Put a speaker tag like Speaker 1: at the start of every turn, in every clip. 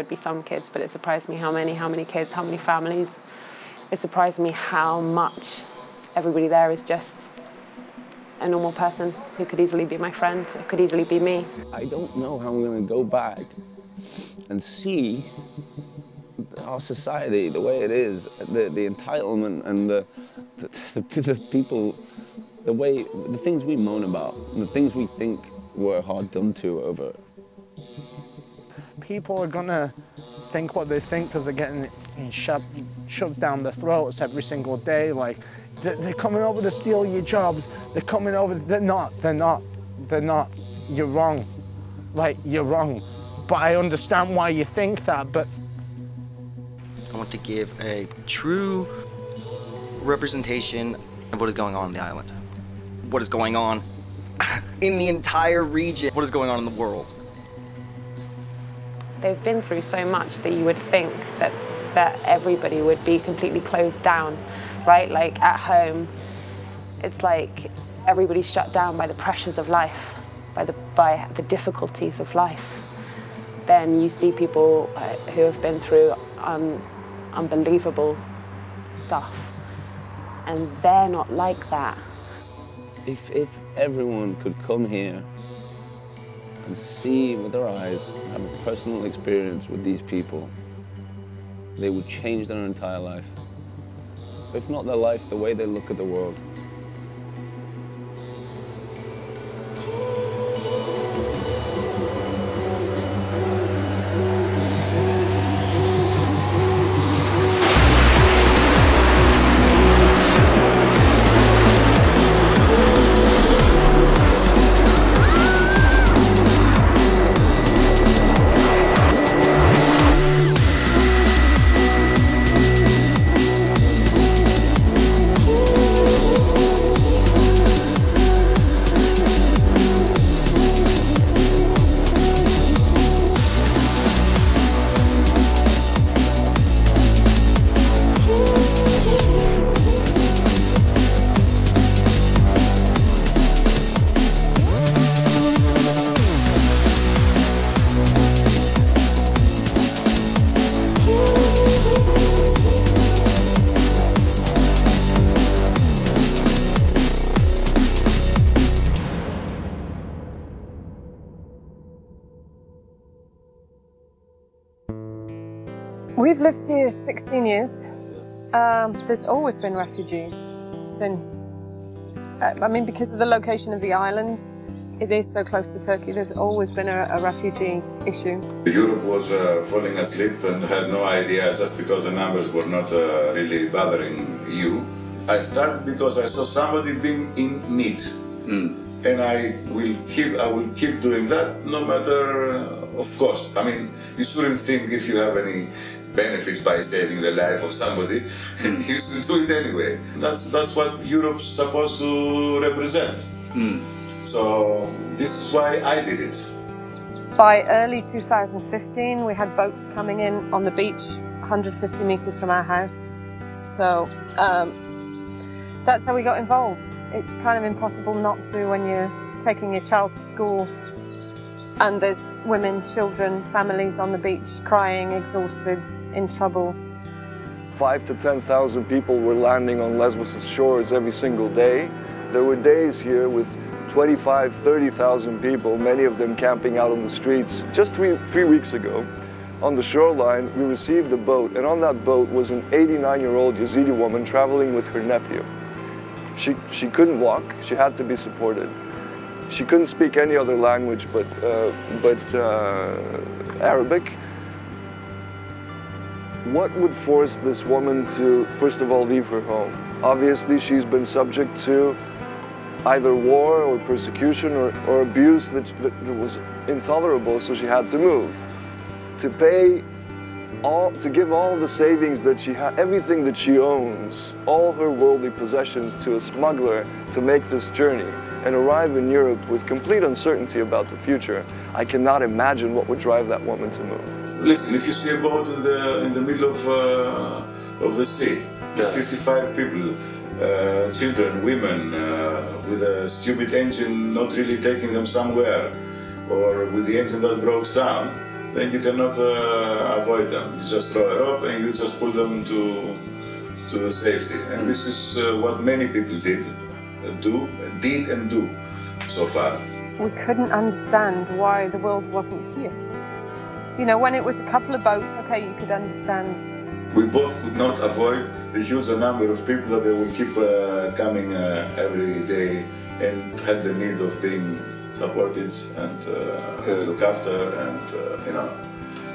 Speaker 1: would be some kids, but it surprised me how many, how many kids, how many families. It surprised me how much everybody there is just a normal person who could easily be my friend, it could easily be me.
Speaker 2: I don't know how I'm going to go back and see our society the way it is, the, the entitlement and the, the, the, the people, the way, the things we moan about, the things we think were hard done to over.
Speaker 3: People are gonna think what they think because they're getting shoved, shoved down their throats every single day. Like, they're coming over to steal your jobs. They're coming over, they're not, they're not, they're not. You're wrong. Like, you're wrong. But I understand why you think that, but
Speaker 4: I want to give a true representation of what is going on on the island. What is going on in the entire region. What is going on in the world.
Speaker 1: They've been through so much that you would think that, that everybody would be completely closed down, right? Like at home, it's like everybody's shut down by the pressures of life, by the, by the difficulties of life. Then you see people uh, who have been through um, unbelievable stuff. And they're not like that.
Speaker 2: If, if everyone could come here and see with their eyes, have a personal experience with these people, they would change their entire life. If not their life, the way they look at the world.
Speaker 5: 16 years. Um, there's always been refugees since, uh, I mean, because of the location of the island, it is so close to Turkey, there's always been a, a refugee issue.
Speaker 6: Europe was uh, falling asleep and had no idea just because the numbers were not uh, really bothering you. I started because I saw somebody being in need.
Speaker 2: Mm.
Speaker 6: And I will keep I will keep doing that no matter uh, of course. I mean you shouldn't think if you have any benefits by saving the life of somebody, you should do it anyway. That's that's what Europe's supposed to represent.
Speaker 2: Mm.
Speaker 6: So this is why I did it.
Speaker 5: By early 2015, we had boats coming in on the beach 150 meters from our house. So um, that's how we got involved. It's kind of impossible not to when you're taking your child to school and there's women, children, families on the beach crying, exhausted, in trouble.
Speaker 7: Five to 10,000 people were landing on Lesbos' shores every single day. There were days here with 25, 30,000 people, many of them camping out on the streets. Just three, three weeks ago, on the shoreline, we received a boat, and on that boat was an 89-year-old Yazidi woman traveling with her nephew. She, she couldn't walk, she had to be supported. She couldn't speak any other language but, uh, but uh, Arabic. What would force this woman to, first of all, leave her home? Obviously, she's been subject to either war or persecution or, or abuse that, that, that was intolerable, so she had to move. To pay all, to give all the savings that she had, everything that she owns, all her worldly possessions to a smuggler to make this journey and arrive in Europe with complete uncertainty about the future, I cannot imagine what would drive that woman to move.
Speaker 6: Listen, if you see a boat in the in the middle of uh, of the sea, yeah. 55 people, uh, children, women, uh, with a stupid engine not really taking them somewhere, or with the engine that broke down, then you cannot uh, avoid them. You just throw a rope and you just pull them to to the safety. And this is uh, what many people did, uh, do, did and do so far.
Speaker 5: We couldn't understand why the world wasn't here. You know, when it was a couple of boats, okay, you could understand.
Speaker 6: We both could not avoid the huge number of people that they will keep uh, coming uh, every day and had the need of being supported and uh, looked after and, uh, you know,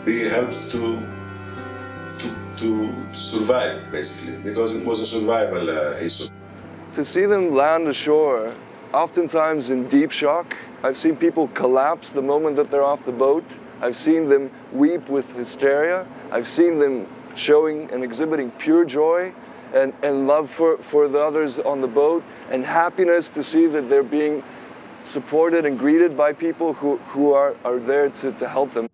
Speaker 6: be helped to to, to survive basically because it was a survival uh, issue.
Speaker 7: To see them land ashore, oftentimes in deep shock, I've seen people collapse the moment that they're off the boat. I've seen them weep with hysteria. I've seen them showing and exhibiting pure joy and, and love for, for the others on the boat and happiness to see that they're being supported and greeted by people who, who are, are there to, to help them.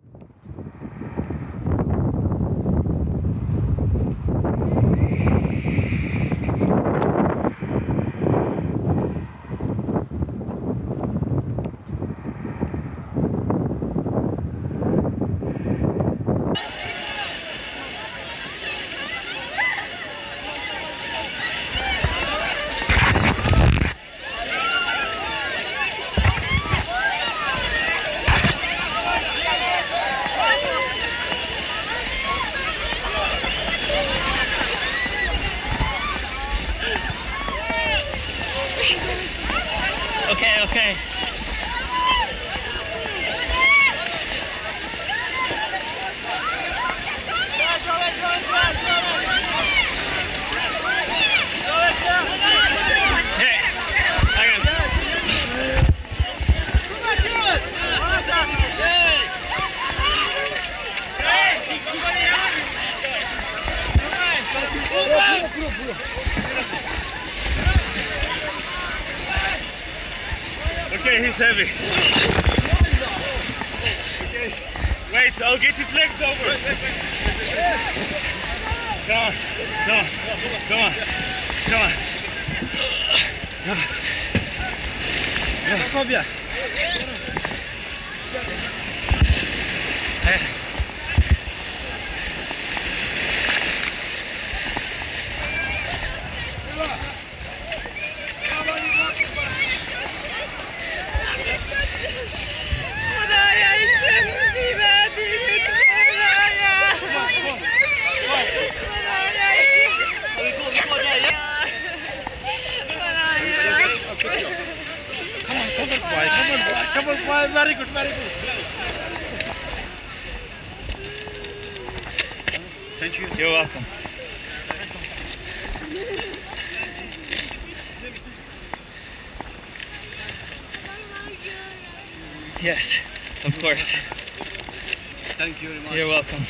Speaker 8: Thank you
Speaker 9: very much.
Speaker 8: You're welcome.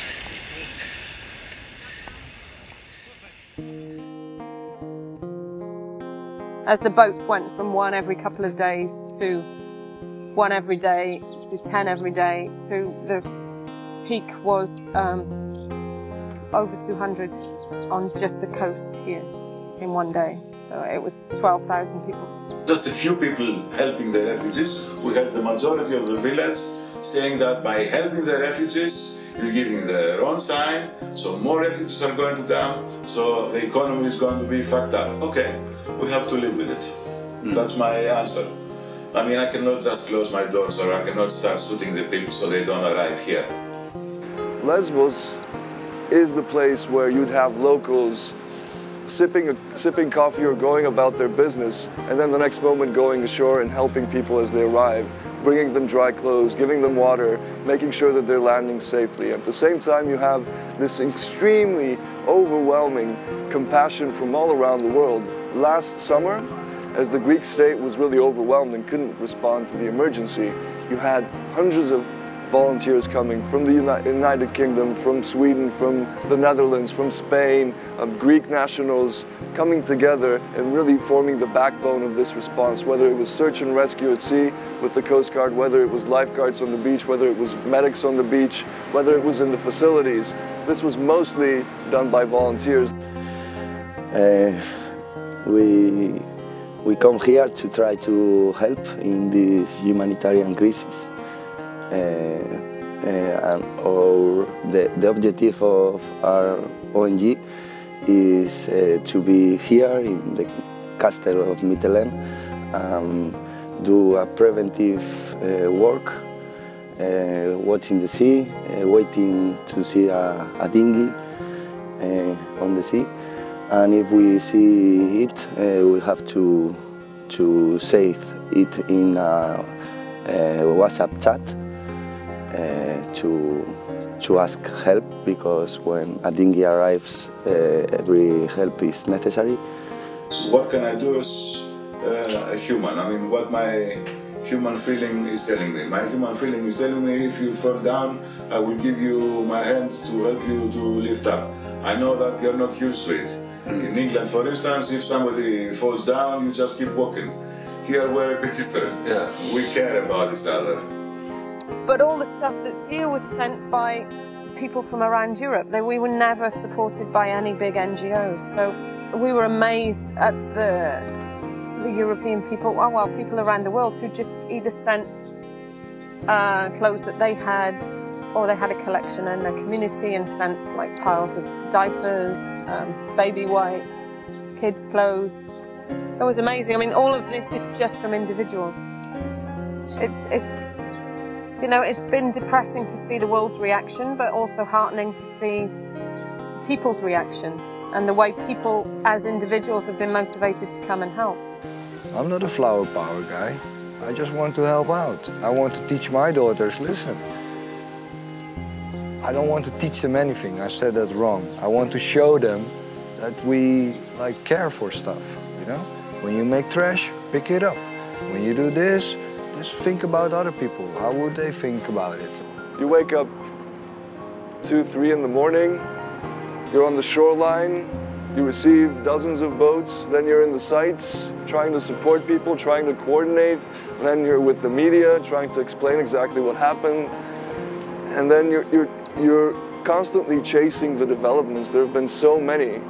Speaker 5: As the boats went from one every couple of days to one every day to 10 every day to the peak was um, over 200 on just the coast here in one day. So it was 12,000 people.
Speaker 6: Just a few people helping the refugees. We had the majority of the village saying that by helping the refugees, you're giving the wrong sign, so more refugees are going to come, so the economy is going to be fucked up. Okay, we have to live with it. Hmm. That's my answer. I mean, I cannot just close my doors or I cannot start shooting the people so they don't arrive here.
Speaker 7: Lesbos is the place where you'd have locals sipping, a, sipping coffee or going about their business, and then the next moment going ashore and helping people as they arrive, bringing them dry clothes, giving them water, making sure that they're landing safely. At the same time, you have this extremely overwhelming compassion from all around the world. Last summer, as the Greek state was really overwhelmed and couldn't respond to the emergency, you had hundreds of volunteers coming from the United Kingdom, from Sweden, from the Netherlands, from Spain, of Greek nationals coming together and really forming the backbone of this response, whether it was search and rescue at sea with the Coast Guard, whether it was lifeguards on the beach, whether it was medics on the beach, whether it was in the facilities. This was mostly done by volunteers.
Speaker 10: Uh, we we come here to try to help in this humanitarian crisis. Uh, uh, and the, the objective of our ONG is uh, to be here in the castle of um, do a preventive work, uh, watching the sea, uh, waiting to see a, a dinghy uh, on the sea, and if we see it, we have to to save it in a, a WhatsApp chat to to ask help because when a dinghy arrives, uh, every help is necessary.
Speaker 6: What can I do as uh, a human? I mean, what my human feeling is telling me. My human feeling is telling me if you fall down, I will give you my hands to help you to lift up. I know that you're not used to it. In England, for instance, if somebody falls down, you just keep walking. Here we're a bit different.
Speaker 2: Yeah.
Speaker 6: We care about each other.
Speaker 5: But all the stuff that's here was sent by people from around Europe. We were never supported by any big NGOs. So we were amazed at the the European people, oh, well, people around the world who just either sent uh, clothes that they had or they had a collection in their community and sent like piles of diapers, um, baby wipes, kids' clothes. It was amazing. I mean, all of this is just from individuals. It's, it's, you know, it's been depressing to see the world's reaction, but also heartening to see people's reaction and the way people as individuals have been motivated to come and help.
Speaker 11: I'm not a flower power guy. I just want to help out. I want to teach my daughters, listen. I don't want to teach them anything. I said that wrong. I want to show them that we like care for stuff, you know? When you make trash, pick it up. When you do this, just think about other people. How would they think about it?
Speaker 7: You wake up two, three in the morning, you're on the shoreline, you receive dozens of boats, then you're in the sites trying to support people, trying to coordinate, then you're with the media trying to explain exactly what happened, and then you're, you're, you're constantly chasing the developments. There have been so many.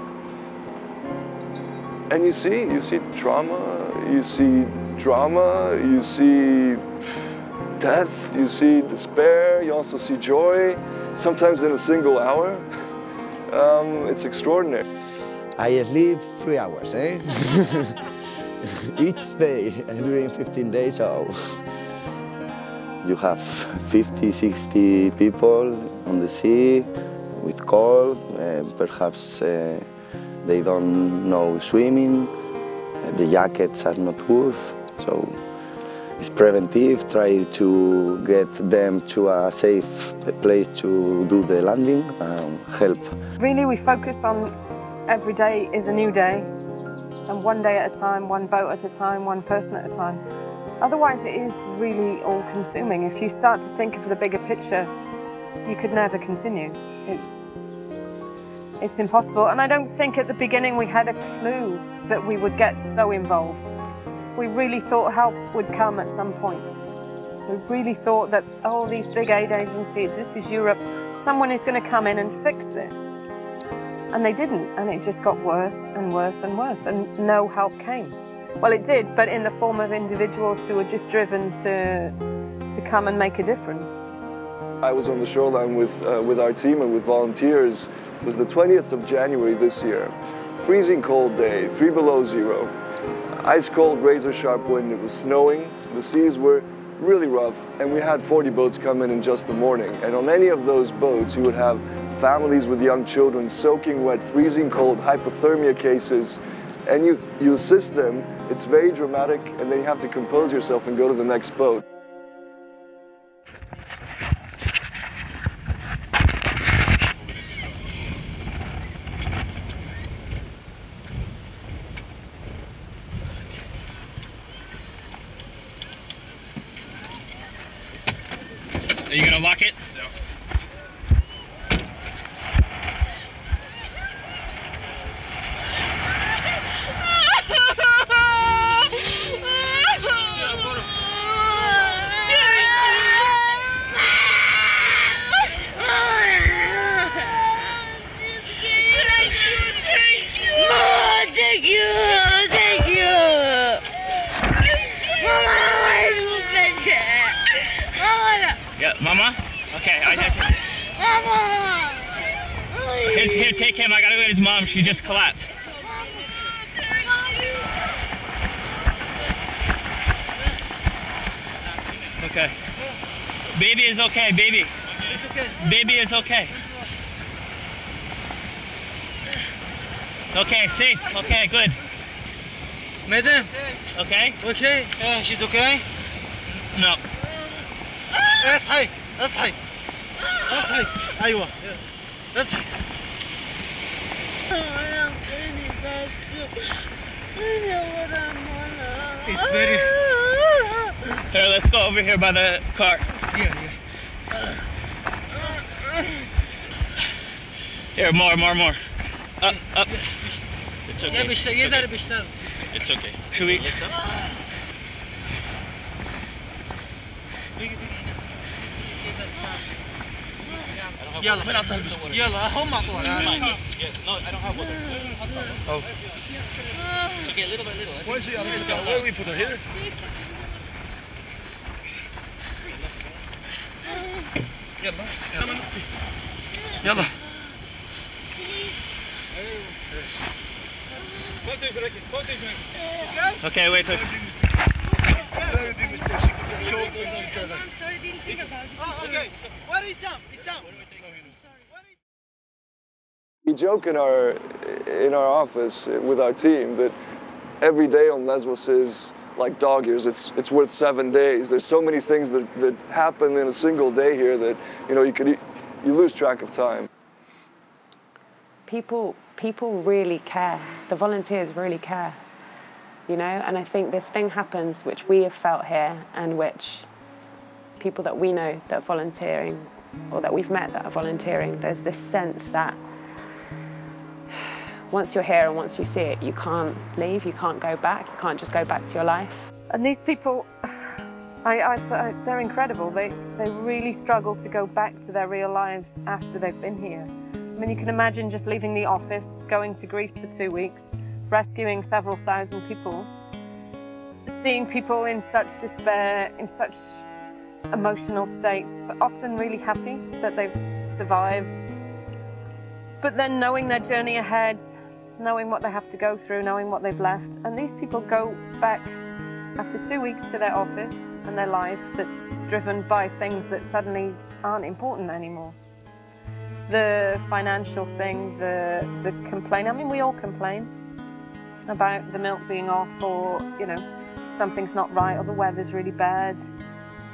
Speaker 7: And you see, you see trauma, you see drama, you see death, you see despair, you also see joy, sometimes in a single hour. Um, it's extraordinary.
Speaker 10: I sleep three hours, eh? Each day during 15 days. So you have 50, 60 people on the sea with cold. Uh, perhaps uh, they don't know swimming. Uh, the jackets are not good. So it's preventive. Try to get them to a safe place to do the landing and help.
Speaker 5: Really, we focus on every day is a new day, and one day at a time, one boat at a time, one person at a time. Otherwise, it is really all consuming. If you start to think of the bigger picture, you could never continue. It's, it's impossible. And I don't think at the beginning we had a clue that we would get so involved. We really thought help would come at some point. We really thought that, oh, these big aid agencies, this is Europe, someone is going to come in and fix this. And they didn't, and it just got worse and worse and worse, and no help came. Well, it did, but in the form of individuals who were just driven to, to come and make a difference.
Speaker 7: I was on the shoreline with, uh, with our team and with volunteers. It was the 20th of January this year. Freezing cold day, three below zero. Ice cold, razor sharp wind, it was snowing. The seas were really rough, and we had 40 boats come in in just the morning. And on any of those boats, you would have families with young children soaking wet, freezing cold, hypothermia cases, and you, you assist them. It's very dramatic, and then you have to compose yourself and go to the next boat.
Speaker 8: Are you gonna lock it? No.
Speaker 12: Thank you, thank you. Mama, where's my picture? Mama,
Speaker 8: Yeah, Mama?
Speaker 13: Okay, I gotta take His, here, take him. I gotta go get his mom. She just collapsed. Okay. Baby is okay, baby. Baby is okay. Okay, safe. Okay, good.
Speaker 8: Madam.
Speaker 13: Okay?
Speaker 8: Okay. Yeah, she's okay?
Speaker 13: No.
Speaker 8: اصحي اصحي اصحي ايوه اصحي
Speaker 13: here, let's go over here by the car.
Speaker 8: Yeah, yeah.
Speaker 13: Here, more, more, more. Up, up. It's okay. It's okay. It's okay. Should we?
Speaker 8: يلا من اعطاه البسكوت يلا هم اعطوها
Speaker 13: No, I don't have water.
Speaker 8: Oh.
Speaker 13: Okay, little by little.
Speaker 8: Where is he? Where we put her here? يلا يلا
Speaker 13: Okay, wait. wait.
Speaker 8: Very big mistake. She could get choked and she's gonna die.
Speaker 14: sorry, didn't think about it.
Speaker 8: Oh, okay. Where is Sam? Is Sam?
Speaker 7: We joke in our in our office with our team that every day on Lesbos is like dog years. It's it's worth seven days. There's so many things that, that happen in a single day here that you know you could you lose track of time.
Speaker 1: people people really care. The volunteers really care. You know, and I think this thing happens which we have felt here and which people that we know that are volunteering or that we've met that are volunteering, there's this sense that once you're here and once you see it, you can't leave, you can't go back, you can't just go back to your life.
Speaker 5: And these people, I, I, they're incredible. They, they really struggle to go back to their real lives after they've been here. I mean, you can imagine just leaving the office, going to Greece for two weeks, rescuing several thousand people, seeing people in such despair, in such emotional states, often really happy that they've survived. But then knowing their journey ahead, knowing what they have to go through, knowing what they've left. And these people go back after two weeks to their office and their life that's driven by things that suddenly aren't important anymore. The financial thing, the, the complaint. I mean, we all complain about the milk being off or, you know, something's not right or the weather's really bad.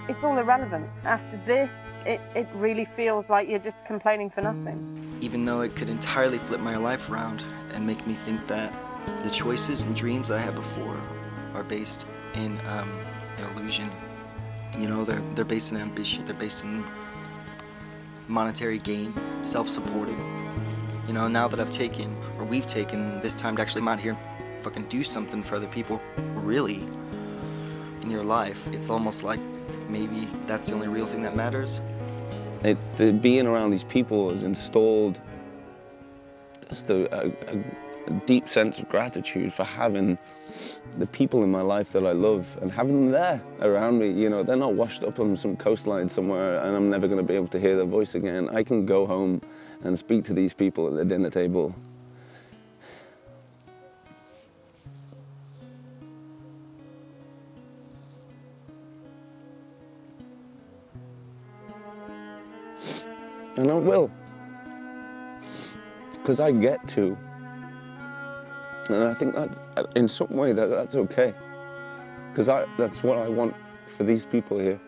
Speaker 5: It's all irrelevant. After this, it, it really feels like you're just complaining for nothing.
Speaker 4: Even though it could entirely flip my life around and make me think that the choices and dreams that I had before are based in um, illusion. You know, they're, they're based in ambition, they're based in monetary gain, self-supporting. You know, now that I've taken, or we've taken this time to actually come out here and fucking do something for other people, really, in your life, it's almost like maybe that's the only real thing that matters.
Speaker 2: It, the, being around these people has installed just a, a, a deep sense of gratitude for having the people in my life that I love and having them there around me. You know, they're not washed up on some coastline somewhere and I'm never going to be able to hear their voice again. I can go home and speak to these people at the dinner table. And I will. Because I get to. And I think that in some way that that's okay. Because that's what I want for these people here.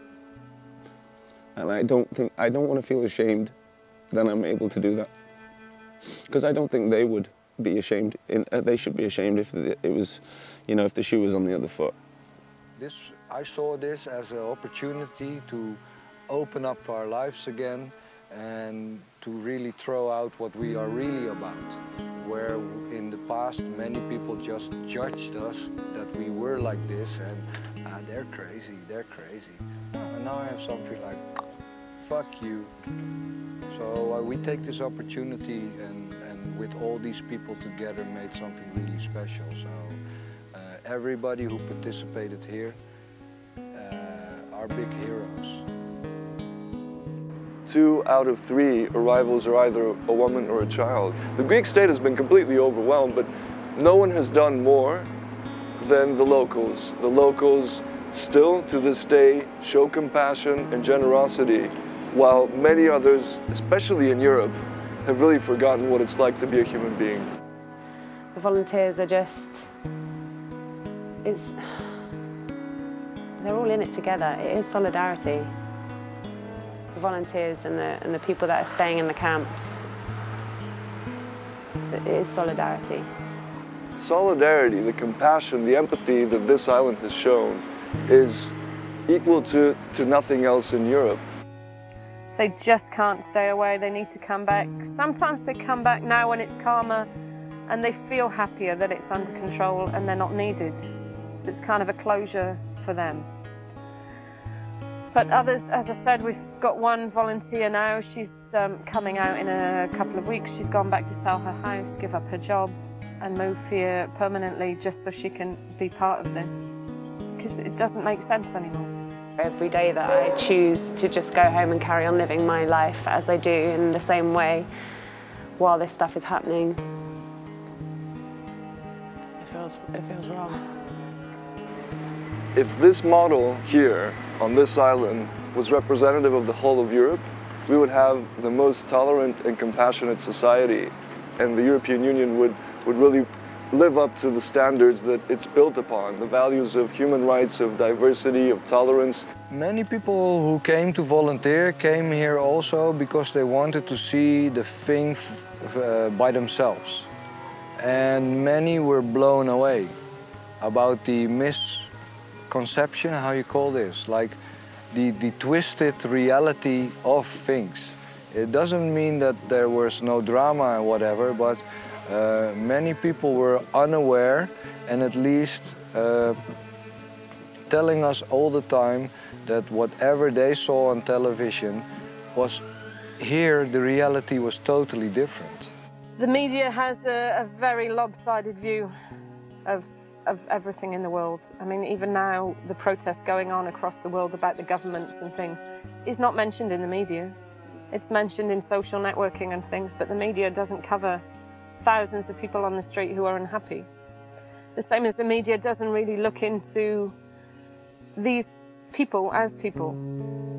Speaker 2: And I don't think, I don't want to feel ashamed that I'm able to do that. Because I don't think they would be ashamed. In, uh, they should be ashamed if it was, you know, if the shoe was on the other foot.
Speaker 11: This, I saw this as an opportunity to open up our lives again and to really throw out what we are really about. Where in the past many people just judged us that we were like this and ah, they're crazy, they're crazy. And now I have something like, fuck you. So uh, we take this opportunity and, and with all these people together made something really special. So uh, everybody who participated here uh, are big heroes.
Speaker 7: Two out of three arrivals are either a woman or a child. The Greek state has been completely overwhelmed, but no one has done more than the locals. The locals still to this day show compassion and generosity, while many others, especially in Europe, have really forgotten what it's like to be a human being.
Speaker 15: The volunteers are just, it's, they're all in it together. It is solidarity. The volunteers and the, and the people that are staying in the camps, it is solidarity.
Speaker 7: Solidarity, the compassion, the empathy that this island has shown is equal to, to nothing else in Europe.
Speaker 5: They just can't stay away. They need to come back. Sometimes they come back now when it's calmer and they feel happier that it's under control and they're not needed. So it's kind of a closure for them. But others, as I said, we've got one volunteer now. She's um, coming out in a couple of weeks. She's gone back to sell her house, give up her job, and move here permanently just so she can be part of this. Because it doesn't make sense anymore.
Speaker 15: Every day that I choose to just go home and carry on living my life as I do in the same way while this stuff is happening, it feels, it feels wrong.
Speaker 7: If this model here on this island was representative of the whole of Europe, we would have the most tolerant and compassionate society and the European Union would, would really live up to the standards that it's built upon, the values of human rights, of diversity, of tolerance.
Speaker 11: Many people who came to volunteer came here also because they wanted to see the things uh, by themselves. And many were blown away about the misconception, how you call this, like the, the twisted reality of things. It doesn't mean that there was no drama and whatever, but uh, many people were unaware and at least uh, telling us all the time that whatever they saw on television was here the reality was totally different.
Speaker 5: The media has a, a very lopsided view of, of everything in the world. I mean, even now, the protests going on across the world about the governments and things is not mentioned in the media. It's mentioned in social networking and things, but the media doesn't cover thousands of people on the street who are unhappy. The same as the media doesn't really look into these people as people.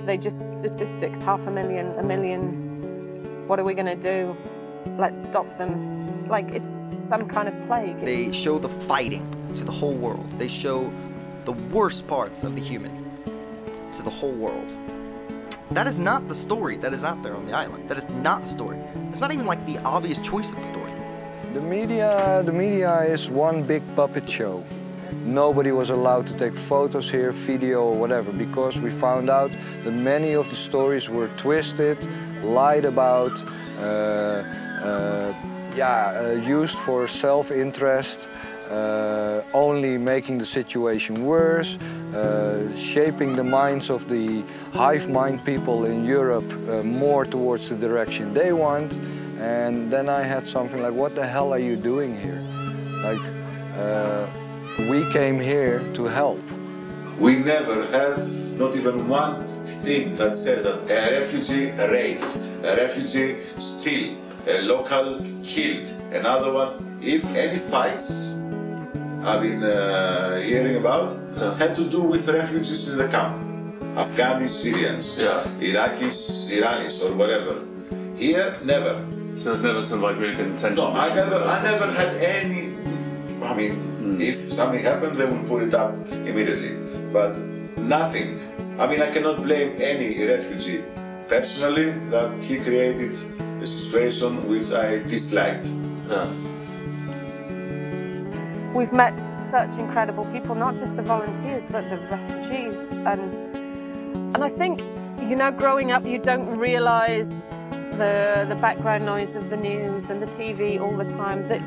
Speaker 5: They just statistics, half a million, a million. What are we going to do? Let's stop them. Like it's some kind of plague.
Speaker 16: They show the fighting to the whole world. They show the worst parts of the human to the whole world. That is not the story that is out there on the island. That is not the story. It's not even like the obvious choice of the story.
Speaker 11: The media, the media is one big puppet show. Nobody was allowed to take photos here, video or whatever, because we found out that many of the stories were twisted, lied about, uh, uh, yeah, uh, used for self-interest, uh, only making the situation worse, uh, shaping the minds of the hive mind people in Europe uh, more towards the direction they want. And then I had something like, what the hell are you doing here? Like, uh, we came here to help.
Speaker 6: We never heard not even one thing that says that a refugee raped, a refugee steal, a local killed, another one. If any fights I've been uh, hearing about had to do with refugees in the camp. Afghans, Syrians, Iraqis, Iranis, or whatever. Here, never.
Speaker 17: So there's never some like really intention.
Speaker 6: No, I never, I never had any. I mean, if something happened, they will put it up immediately. But nothing. I mean, I cannot blame any refugee personally that he created a situation which I disliked.
Speaker 17: Yeah.
Speaker 5: We've met such incredible people, not just the volunteers, but the refugees. And, and I think, you know, growing up, you don't realize the, the background noise of the news and the TV all the time, that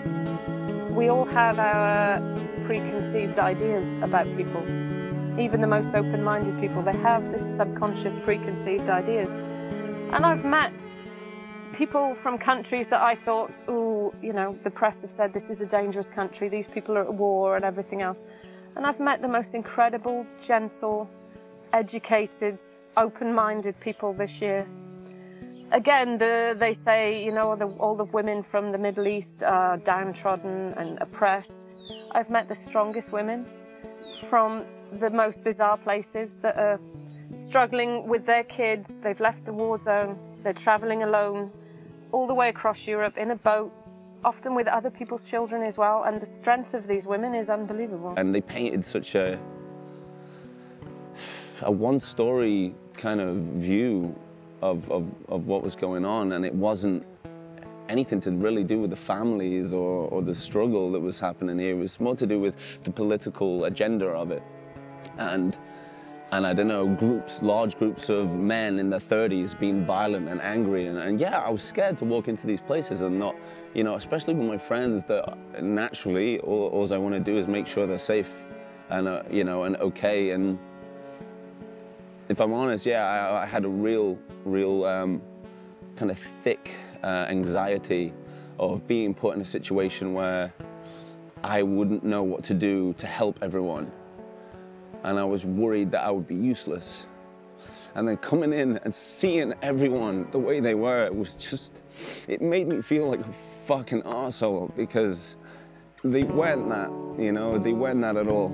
Speaker 5: we all have our preconceived ideas about people. Even the most open-minded people, they have this subconscious preconceived ideas. And I've met people from countries that I thought, oh, you know, the press have said this is a dangerous country, these people are at war and everything else. And I've met the most incredible, gentle, educated, open-minded people this year. again, the, they say, you know, the, all the women from the Middle East are downtrodden and oppressed. I've met the strongest women from the most bizarre places that are struggling with their kids. They've left the war zone. They're traveling alone all the way across Europe in a boat, often with other people's children as well. And the strength of these women is unbelievable.
Speaker 2: And they painted such a, a one-story kind of view of, of, of what was going on, and it wasn't anything to really do with the families or, or the struggle that was happening here. It was more to do with the political agenda of it. And, and I don't know, groups, large groups of men in their 30s being violent and angry. And, and yeah, I was scared to walk into these places and not, you know, especially with my friends that naturally, all, all I want to do is make sure they're safe and, uh, you know, and okay. And if I'm honest, yeah, I, I had a real, real um, kind of thick uh, anxiety of being put in a situation where I wouldn't know what to do to help everyone. And I was worried that I would be useless. And then coming in and seeing everyone the way they were, it was just, it made me feel like a fucking arsehole because they weren't that, you know, they weren't that at all.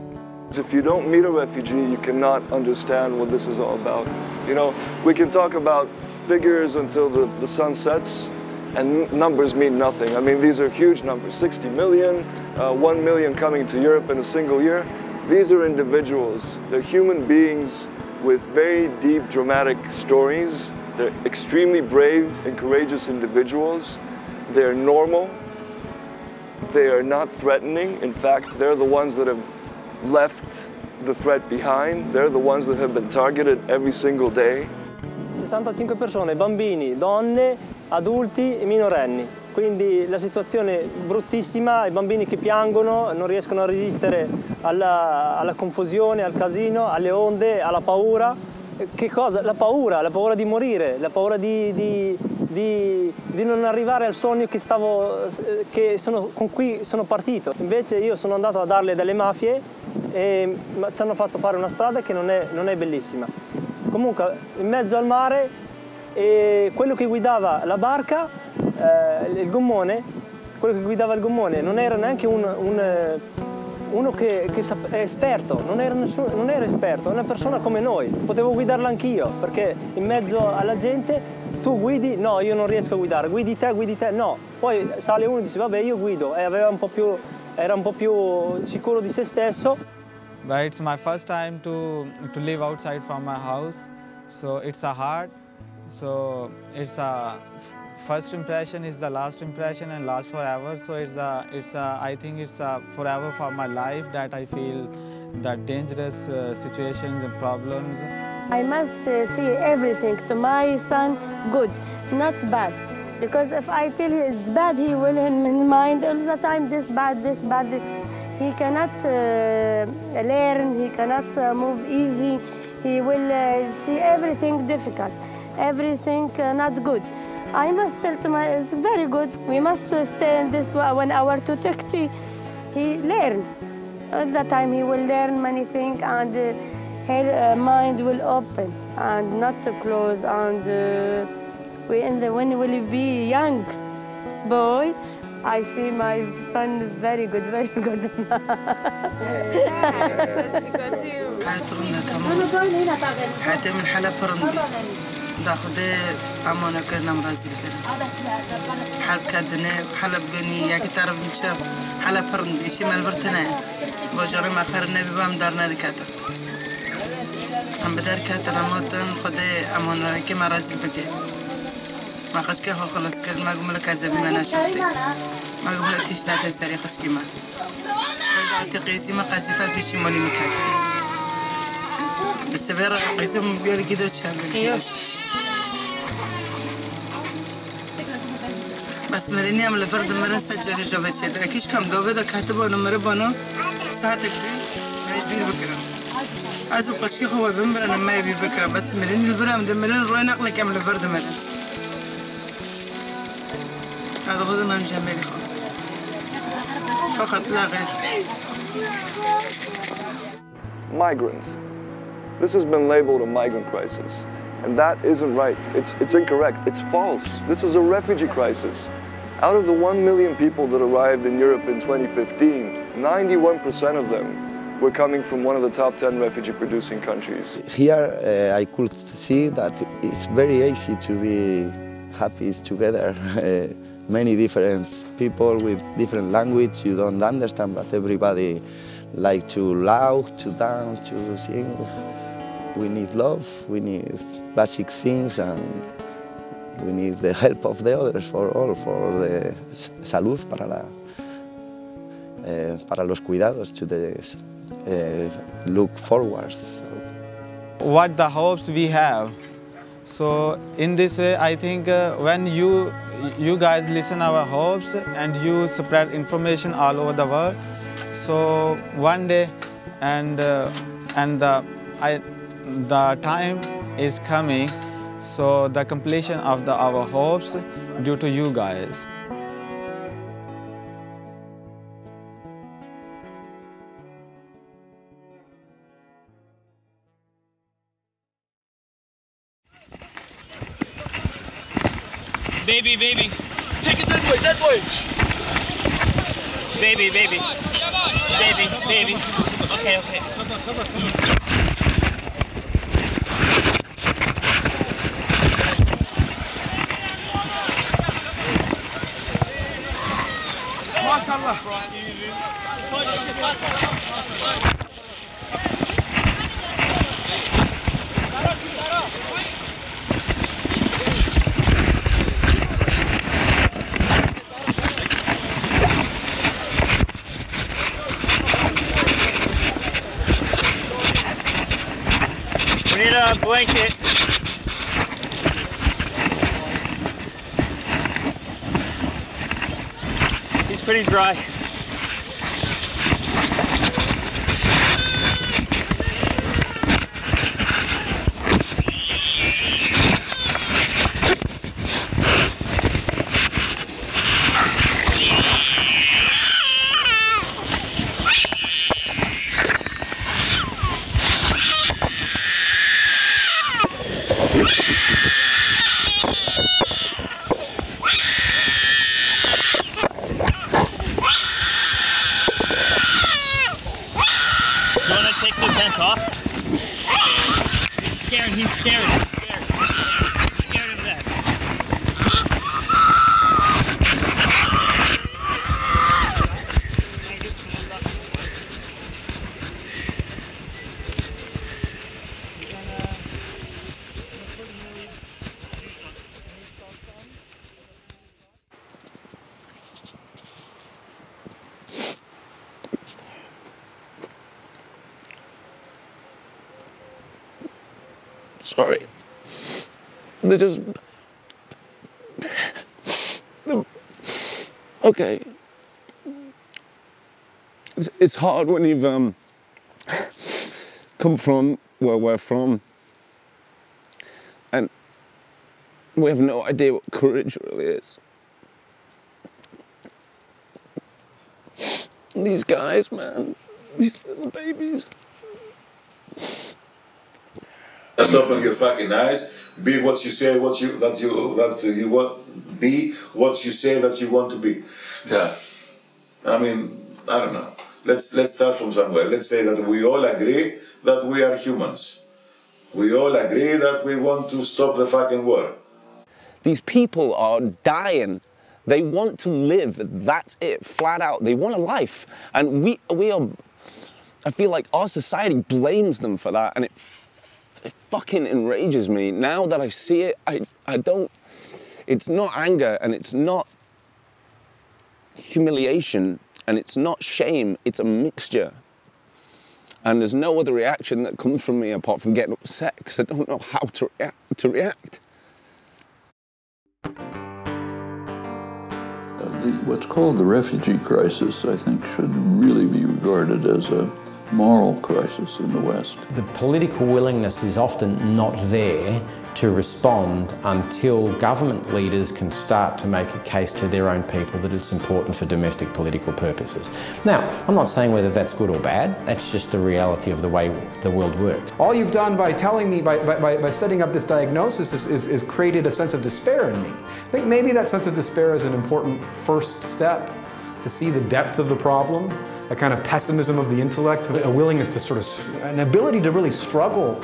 Speaker 7: If you don't meet a refugee, you cannot understand what this is all about. You know, we can talk about figures until the, the sun sets, and numbers mean nothing. I mean, these are huge numbers, 60 million, uh, 1 million coming to Europe in a single year. These are individuals. They're human beings with very deep, dramatic stories. They're extremely brave and courageous individuals. They're normal. They are not threatening. In fact, they're the ones that have left the threat behind. They're the ones that have been targeted every single day.
Speaker 18: 65 persone, bambini, donne, adulti e minorenni. Quindi la situazione è bruttissima, i bambini che piangono, non riescono a resistere alla, alla confusione, al casino, alle onde, alla paura. Che cosa? La paura, la paura di morire, la paura di, di, di, di non arrivare al sogno che stavo, che sono, con cui sono partito. Invece io sono andato a darle delle mafie e ci hanno fatto fare una strada che non è, non è bellissima. Comunque in mezzo al mare e quello che guidava la barca, eh, il gommone, quello che guidava il gommone non era neanche un, un, uno che, che, è esperto, non era, nessuno, non era esperto, è una persona come noi, potevo guidarla anch'io perché in mezzo alla gente tu guidi, no io non riesco a guidare, guidi te, guidi te, no, poi sale uno e dice vabbè io guido e aveva un po' più, era un po' più sicuro di se stesso.
Speaker 19: But it's my first time to, to live outside from my house, so it's a hard, so it's a first impression is the last impression and last forever. So it's a, it's a, I think it's a forever for my life that I feel that dangerous uh, situations and problems.
Speaker 20: I must uh, see everything to my son good, not bad. Because if I tell him it's bad, he will in mind all the time this bad, this bad. He cannot uh, learn, he cannot uh, move easy. He will uh, see everything difficult, everything uh, not good. I must tell to my, it's very good. We must stay in this one hour to take tea. He learn. All the time he will learn many things and uh, his uh, mind will open and not to close. And uh, we in the, when will be young boy, I see my son very good, very good.
Speaker 21: حتى من حلب دا خدا امانه کردم رازی کردم حلب کدنه حلب بینی یکی طرف میشه حلب پرند ایشی مل برتنه با جاری مخر نبیبم در ندکتم هم بدر کتن اماتن خدا امانه که من راضی بگه ما خشکه ها خلاص کرد ما گمله کذبی من نشده ما گمل تیش نده سری خشکی من ولی دعوت قیسی ما قذیفه پیشیمانی می‌کرد بسیار قیسی من بیاری که داشت شد مسمرینی هم لفرد مرن سه جهر جوه چید اکیش کم دوه دا کهت بانو مره بانو ساعت اکبی هیچ بیر بکرم از او قشکی خواه بیم برنم مای بیر بکرم بس مرین البرم ده مرین روی نقل کم لفرد مرن هذا غزل نام جمالي فقط لا غير
Speaker 7: Migrants. This has been labeled a migrant crisis. And that isn't right. It's, it's incorrect. It's false. This is a refugee crisis. Out of the 1 million people that arrived in Europe in 2015, 91% of them were coming from one of the top 10 refugee producing countries.
Speaker 10: Here uh, I could see that it's very easy to be happy together. Uh, many different people with different language you don't understand, but everybody like to laugh, to dance, to sing. We need love, we need basic things, and we need the help of the others for all, for the salud, para, la, uh, para los cuidados, to the, uh, look forwards.
Speaker 19: What the hopes we have. So in this way, I think uh, when you you guys listen our hopes and you spread information all over the world, so one day, and uh, and the I the time is coming. So the completion of the our hopes due to you guys.
Speaker 13: Baby, baby.
Speaker 8: Take it that way, that way.
Speaker 13: Baby, baby. Baby, baby. Okay, okay.
Speaker 8: Maşallah.
Speaker 13: We need a blanket. Pretty dry. You want to take the tents off? He's scared. He's scared. He's scared. He's scared of that.
Speaker 2: Sorry. They just. Okay. It's, it's hard when you've um, come from where we're from and we have no idea what courage really is. These guys, man, these little babies.
Speaker 6: Just open your fucking eyes. Be what you say. What you that you that you want. Be what you say that you want to be. Yeah. I mean, I don't know. Let's let's start from somewhere. Let's say that we all agree that we are humans. We all agree that we want to stop the fucking war.
Speaker 2: These people are dying. They want to live. That's it, flat out. They want a life. And we, we are, I feel like our society blames them for that. And it, f- it fucking enrages me. Now that I see it, I, I don't, it's not anger and it's not humiliation and it's not shame. It's a mixture. And there's no other reaction that comes from me apart from getting upset because I don't know how to react. To react.
Speaker 22: The, what's called the refugee crisis, I think, should really be regarded as a moral crisis in the West.
Speaker 23: The political willingness is often not there to respond until government leaders can start to make a case to their own people that it's important for domestic political purposes. Now, I'm not saying whether that's good or bad, that's just the reality of the way the world works.
Speaker 24: All you've done by telling me, by, by, by setting up this diagnosis, is, is, is created a sense of despair in me. I think maybe that sense of despair is an important first step to see the depth of the problem, a kind of pessimism of the intellect, a willingness to sort of, an ability to really struggle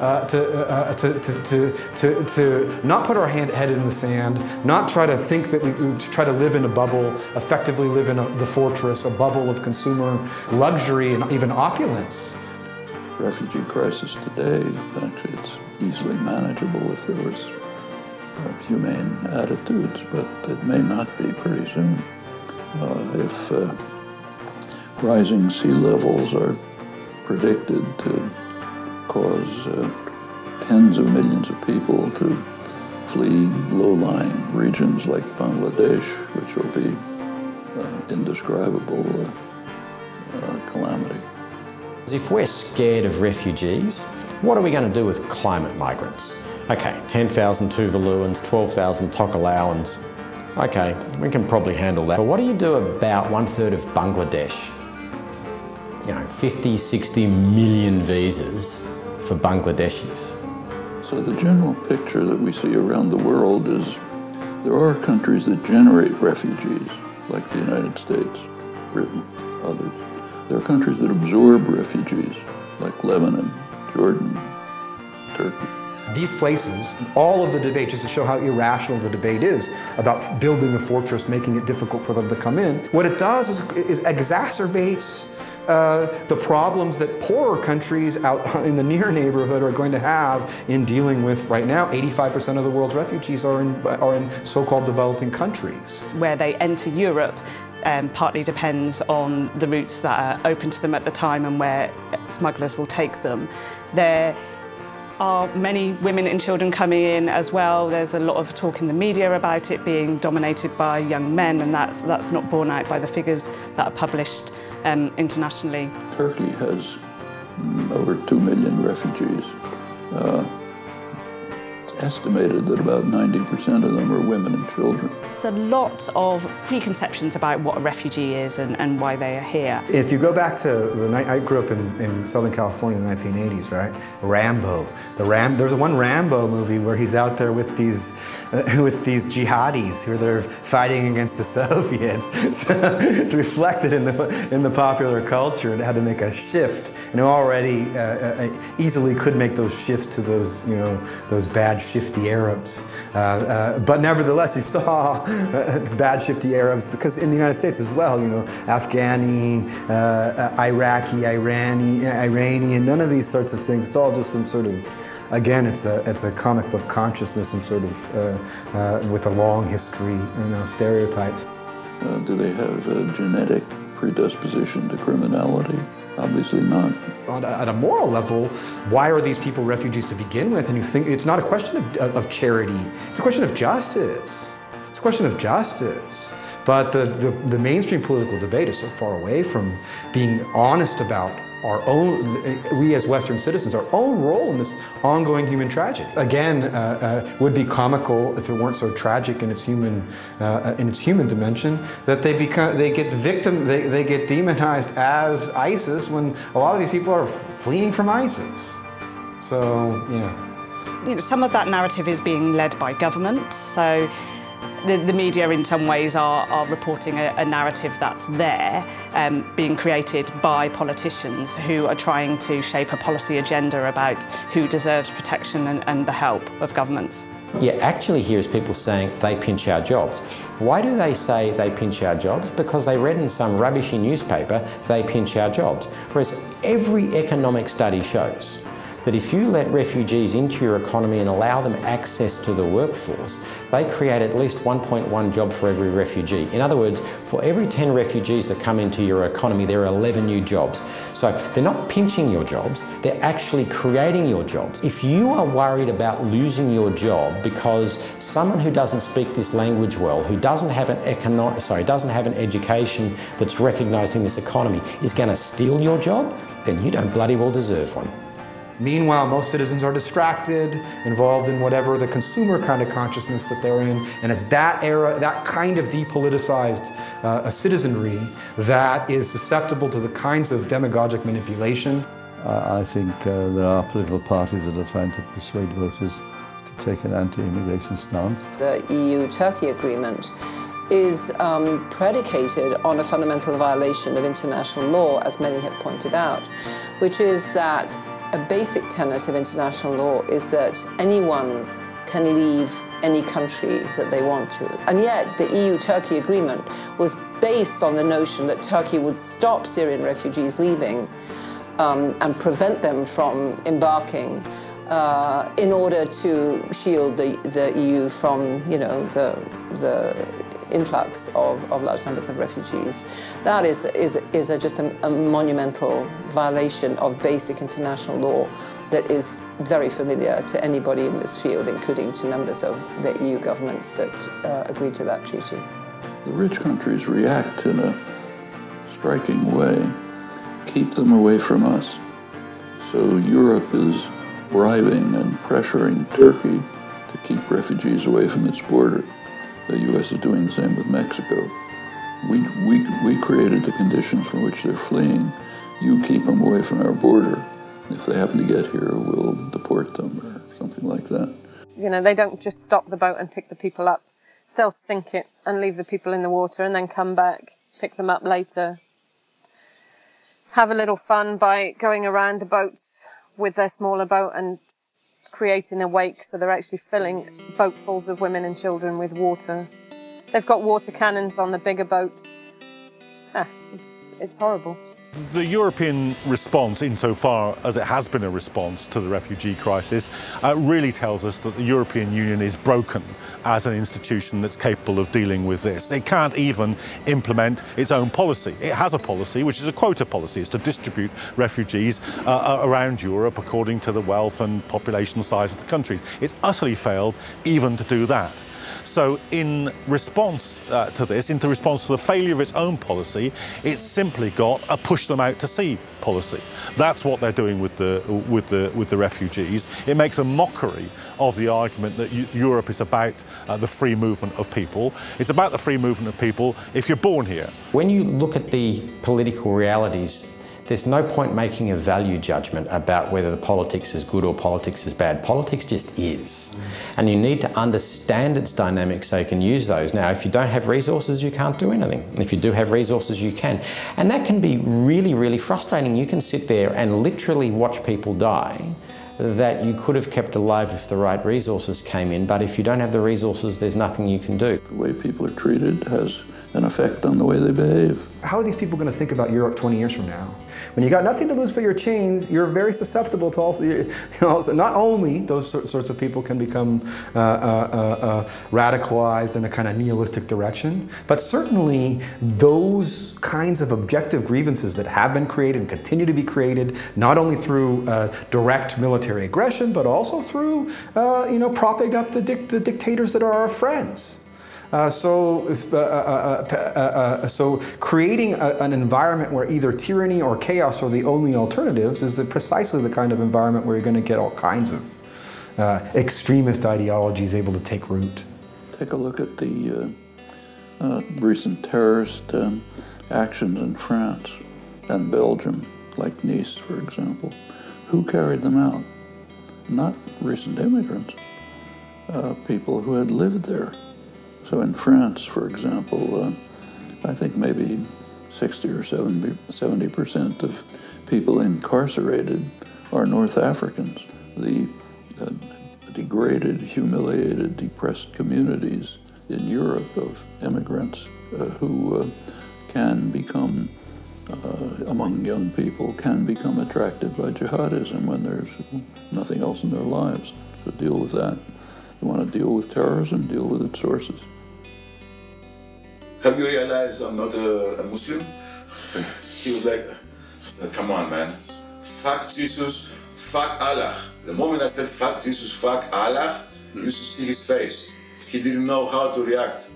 Speaker 24: uh, to, uh, to, to, to, to, to not put our hand, head in the sand, not try to think that we, we try to live in a bubble, effectively live in a, the fortress, a bubble of consumer luxury and even opulence.
Speaker 22: Refugee crisis today, actually, it's easily manageable if there was uh, humane attitudes, but it may not be pretty soon. Uh, if uh, rising sea levels are predicted to cause uh, tens of millions of people to flee low-lying regions like Bangladesh, which will be uh, indescribable uh, uh, calamity.
Speaker 23: If we're scared of refugees, what are we going to do with climate migrants? Okay, 10,000 Tuvaluans, 12,000 Tokelauans. Okay, we can probably handle that. But what do you do about one third of Bangladesh? You know, 50, 60 million visas for Bangladeshis.
Speaker 22: So the general picture that we see around the world is there are countries that generate refugees, like the United States, Britain, others. There are countries that absorb refugees, like Lebanon, Jordan, Turkey.
Speaker 24: These places, all of the debate, just to show how irrational the debate is about building a fortress, making it difficult for them to come in, what it does is, is exacerbates uh, the problems that poorer countries out in the near neighborhood are going to have in dealing with right now 85% of the world's refugees are in, are in so-called developing countries.
Speaker 25: Where they enter Europe um, partly depends on the routes that are open to them at the time and where smugglers will take them. There are many women and children coming in as well. There's a lot of talk in the media about it being dominated by young men and that's, that's not borne out by the figures that are published um, internationally.
Speaker 22: Turkey has mm, over 2 million refugees. Uh, it's estimated that about 90% of them are women and children.
Speaker 25: A lot of preconceptions about what a refugee is and, and why they are here.
Speaker 24: If you go back to when I, I grew up in, in Southern California in the 1980s, right? Rambo. The Ram. There's one Rambo movie where he's out there with these uh, with these jihadis who are fighting against the Soviets. So it's reflected in the in the popular culture. It had to make a shift, and already uh, uh, easily could make those shifts to those you know those bad shifty Arabs. Uh, uh, but nevertheless, you saw bad shifty Arabs because in the United States as well, you know, Afghani, uh, Iraqi, Irani, Iranian, none of these sorts of things. It's all just some sort of again, it's a it's a comic book consciousness and sort of uh, uh, with a long history, you know, stereotypes.
Speaker 22: Uh, do they have a genetic predisposition to criminality? Obviously not.
Speaker 24: On a, at a moral level, why are these people refugees to begin with? And you think it's not a question of, of, of charity; it's a question of justice. A question of justice. But the, the, the mainstream political debate is so far away from being honest about our own, we as Western citizens, our own role in this ongoing human tragedy. Again, uh, uh, would be comical if it weren't so tragic in its human, uh, in its human dimension, that they become, they get victim, they, they get demonized as ISIS when a lot of these people are fleeing from ISIS. So, yeah.
Speaker 25: You know, some of that narrative is being led by government. So the, the, media in some ways are, are reporting a, a, narrative that's there um, being created by politicians who are trying to shape a policy agenda about who deserves protection and, and the help of governments.
Speaker 23: Yeah, actually here's people saying they pinch our jobs. Why do they say they pinch our jobs? Because they read in some rubbishy newspaper they pinch our jobs. Whereas every economic study shows that if you let refugees into your economy and allow them access to the workforce, they create at least 1.1 job for every refugee. In other words, for every 10 refugees that come into your economy, there are 11 new jobs. So they're not pinching your jobs, they're actually creating your jobs. If you are worried about losing your job because someone who doesn't speak this language well, who doesn't have an economic, sorry, doesn't have an education that's recognised in this economy, is going to steal your job, then you don't bloody well deserve one.
Speaker 24: Meanwhile, most citizens are distracted, involved in whatever the consumer kind of consciousness that they're in. And it's that era, that kind of depoliticized uh, citizenry that is susceptible to the kinds of demagogic manipulation.
Speaker 22: I I think uh, there are political parties that are trying to persuade voters to take an anti-immigration stance.
Speaker 26: The EU-Turkey agreement is um, predicated on a fundamental violation of international law, as many have pointed out, which is that a basic tenet of international law is that anyone can leave any country that they want to. And yet, the EU Turkey agreement was based on the notion that Turkey would stop Syrian refugees leaving um, and prevent them from embarking. Uh, in order to shield the, the EU from, you know, the, the influx of, of large numbers of refugees. That is, is, is a, just a, a monumental violation of basic international law that is very familiar to anybody in this field, including to members of the EU governments that uh, agreed to that treaty.
Speaker 22: The rich countries react in a striking way, keep them away from us. So Europe is bribing and pressuring Turkey to keep refugees away from its border. The U.S. is doing the same with Mexico. We, we, we created the conditions from which they're fleeing. You keep them away from our border. If they happen to get here, we'll deport them or something like that.
Speaker 5: You know, they don't just stop the boat and pick the people up. They'll sink it and leave the people in the water and then come back, pick them up later. Have a little fun by going around the boats with their smaller boat and creating a wake so they're actually filling boatfuls of women and children with water. They've got water cannons on the bigger boats. Ah, it's, it's horrible.
Speaker 27: The European response, insofar as it has been a response to the refugee crisis, uh, really tells us that the European Union is broken as an institution that's capable of dealing with this. It can't even implement its own policy. It has a policy, which is a quota policy. It's to distribute refugees uh, around Europe according to the wealth and population size of the countries. It's utterly failed even to do that. So in response uh, to this, in response to the failure of its own policy, it's simply got a push them out to sea policy. That's what they're doing with the, with the, with the refugees. It makes a mockery of the argument that Europe is about uh, the free movement of people. It's about the free movement of people if you're born here.
Speaker 23: When you look at the political realities there's no point making a value judgment about whether the politics is good or politics is bad. Politics just is. And you need to understand its dynamics so you can use those. Now, if you don't have resources, you can't do anything. If you do have resources, you can. And that can be really, really frustrating. You can sit there and literally watch people die that you could have kept alive if the right resources came in, but if you don't have the resources, there's nothing you can do.
Speaker 22: The way people are treated has an effect on the way they behave.
Speaker 24: How are these people going to think about Europe 20 years from now? When you got nothing to lose but your chains, you're very susceptible to also, you know, also not only those sorts of people can become uh, uh, uh, uh, radicalized in a kind of nihilistic direction, but certainly those kinds of objective grievances that have been created and continue to be created, not only through uh, direct military aggression, but also through, uh, you know, propping up the, dic the dictators that are our friends. Uh, so, uh, uh, so creating a, an environment where either tyranny or chaos are the only alternatives is precisely the kind of environment where you're going to get all kinds of extremist ideologies able to take root.
Speaker 22: Take a look at the recent terrorist um, actions in France and Belgium, like Nice, for example. Who carried them out? Not recent immigrants, uh, people who had lived there. So in France, for example, uh, I think maybe 60 or 70 percent of people incarcerated are North Africans. The uh, degraded, humiliated, depressed communities in Europe of immigrants uh, who uh, can become uh, among young people can become attracted by jihadism when there's nothing else in their lives. So deal with that. You want to deal with terrorism, deal with its sources.
Speaker 6: Have you realized I'm not a, a Muslim? He was like, I said, come on, man. Fuck Jesus, fuck Allah. The moment I said fuck Jesus, fuck Allah, you to see his face. He didn't know how to react.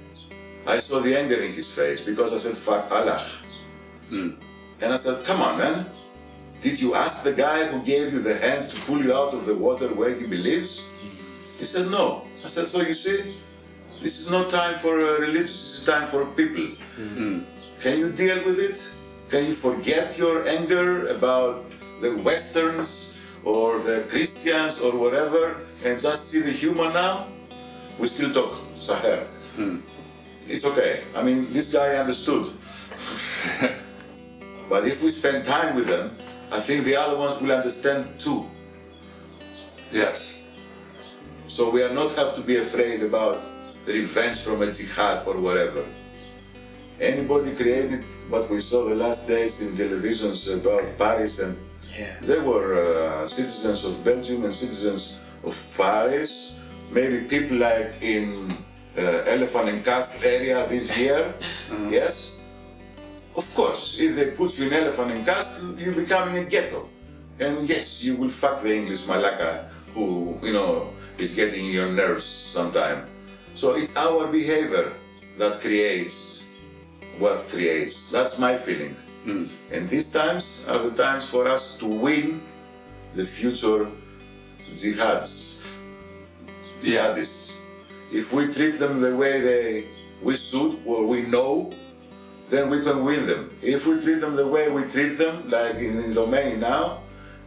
Speaker 6: I saw the anger in his face because I said fuck Allah. Hmm. And I said, come on, man. Did you ask the guy who gave you the hand to pull you out of the water where he believes? He said, no. I said, so you see, this is not time for uh, religious, this is time for people. Can you deal with it? Can you forget your anger about the Westerns or the Christians or whatever and just see the human now? We still talk Sahel. It's okay. I mean, this guy understood. but if we spend time with them, I think the other ones will understand too.
Speaker 17: Yes.
Speaker 6: So we are not have to be afraid about the revenge from a jihad or whatever. Anybody created what we saw the last days in televisions about Paris and yeah. they were uh, citizens of Belgium and citizens of Paris, maybe people like in uh, Elephant and Castle area this year, yes? Of course, if they put you in Elephant and Castle, you're becoming a ghetto. And yes, you will fuck the English malaka who, you know, is getting your nerves sometime. So it's our behavior that creates what creates. That's my feeling. Hmm. And these times are the times for us to win the future jihads, jihadists. If we treat them the way they we should or we know, then we can win them. If we treat them the way we treat them, like in, the domain now,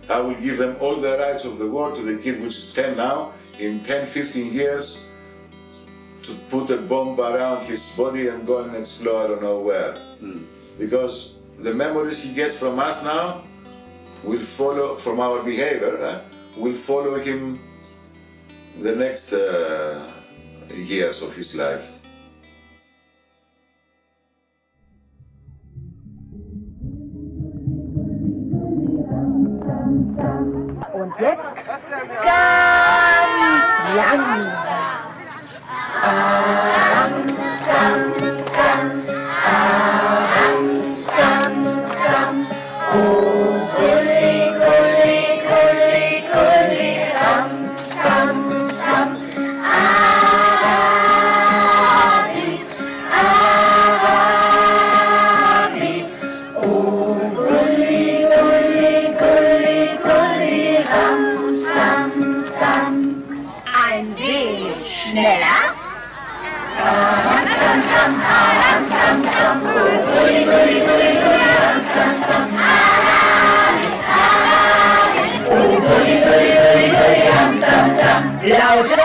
Speaker 6: I will give them all the rights of the world to the kid which is 10 now. In 10, 15 years, to put a bomb around his body and go and explore I don't know where. Because the memories he gets from us now will follow, from our behavior, eh, will follow him the next uh, years of his life.
Speaker 28: Und jetzt 两米三三美了。啦啦啦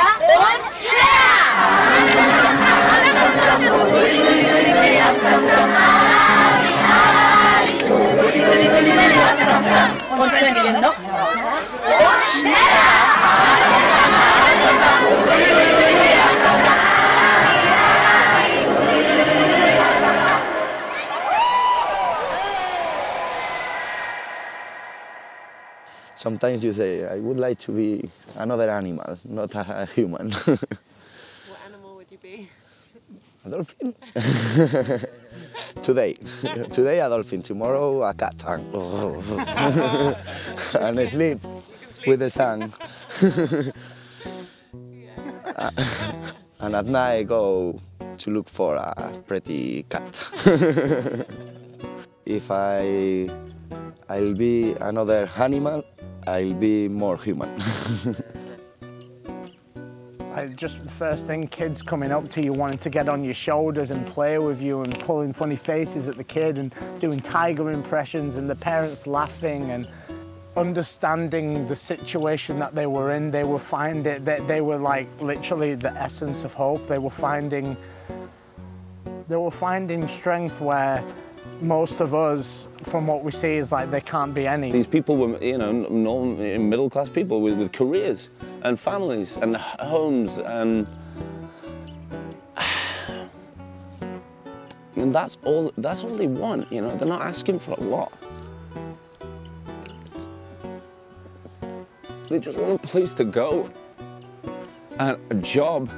Speaker 10: Sometimes you say, I would like to be another animal, not a, a human.
Speaker 5: What animal would you be?
Speaker 10: a dolphin? Today. Today a dolphin, tomorrow a cat. Oh. And, and sleep with the sun. and at night go to look for a pretty cat. if I I'll be another animal, I'll be more human.
Speaker 3: I, just the first thing, kids coming up to you wanting to get on your shoulders and play with you and pulling funny faces at the kid and doing tiger impressions and the parents laughing and understanding the situation that they were in. They were finding, they, they were like literally the essence of hope. They were finding, they were finding strength where most of us, from what we see, is like there can't be any.
Speaker 2: These people were, you know, normal, middle-class people with, with careers and families and homes and, And that's all, that's all they want, you know? They're not asking for a lot. They just want a place to go and a job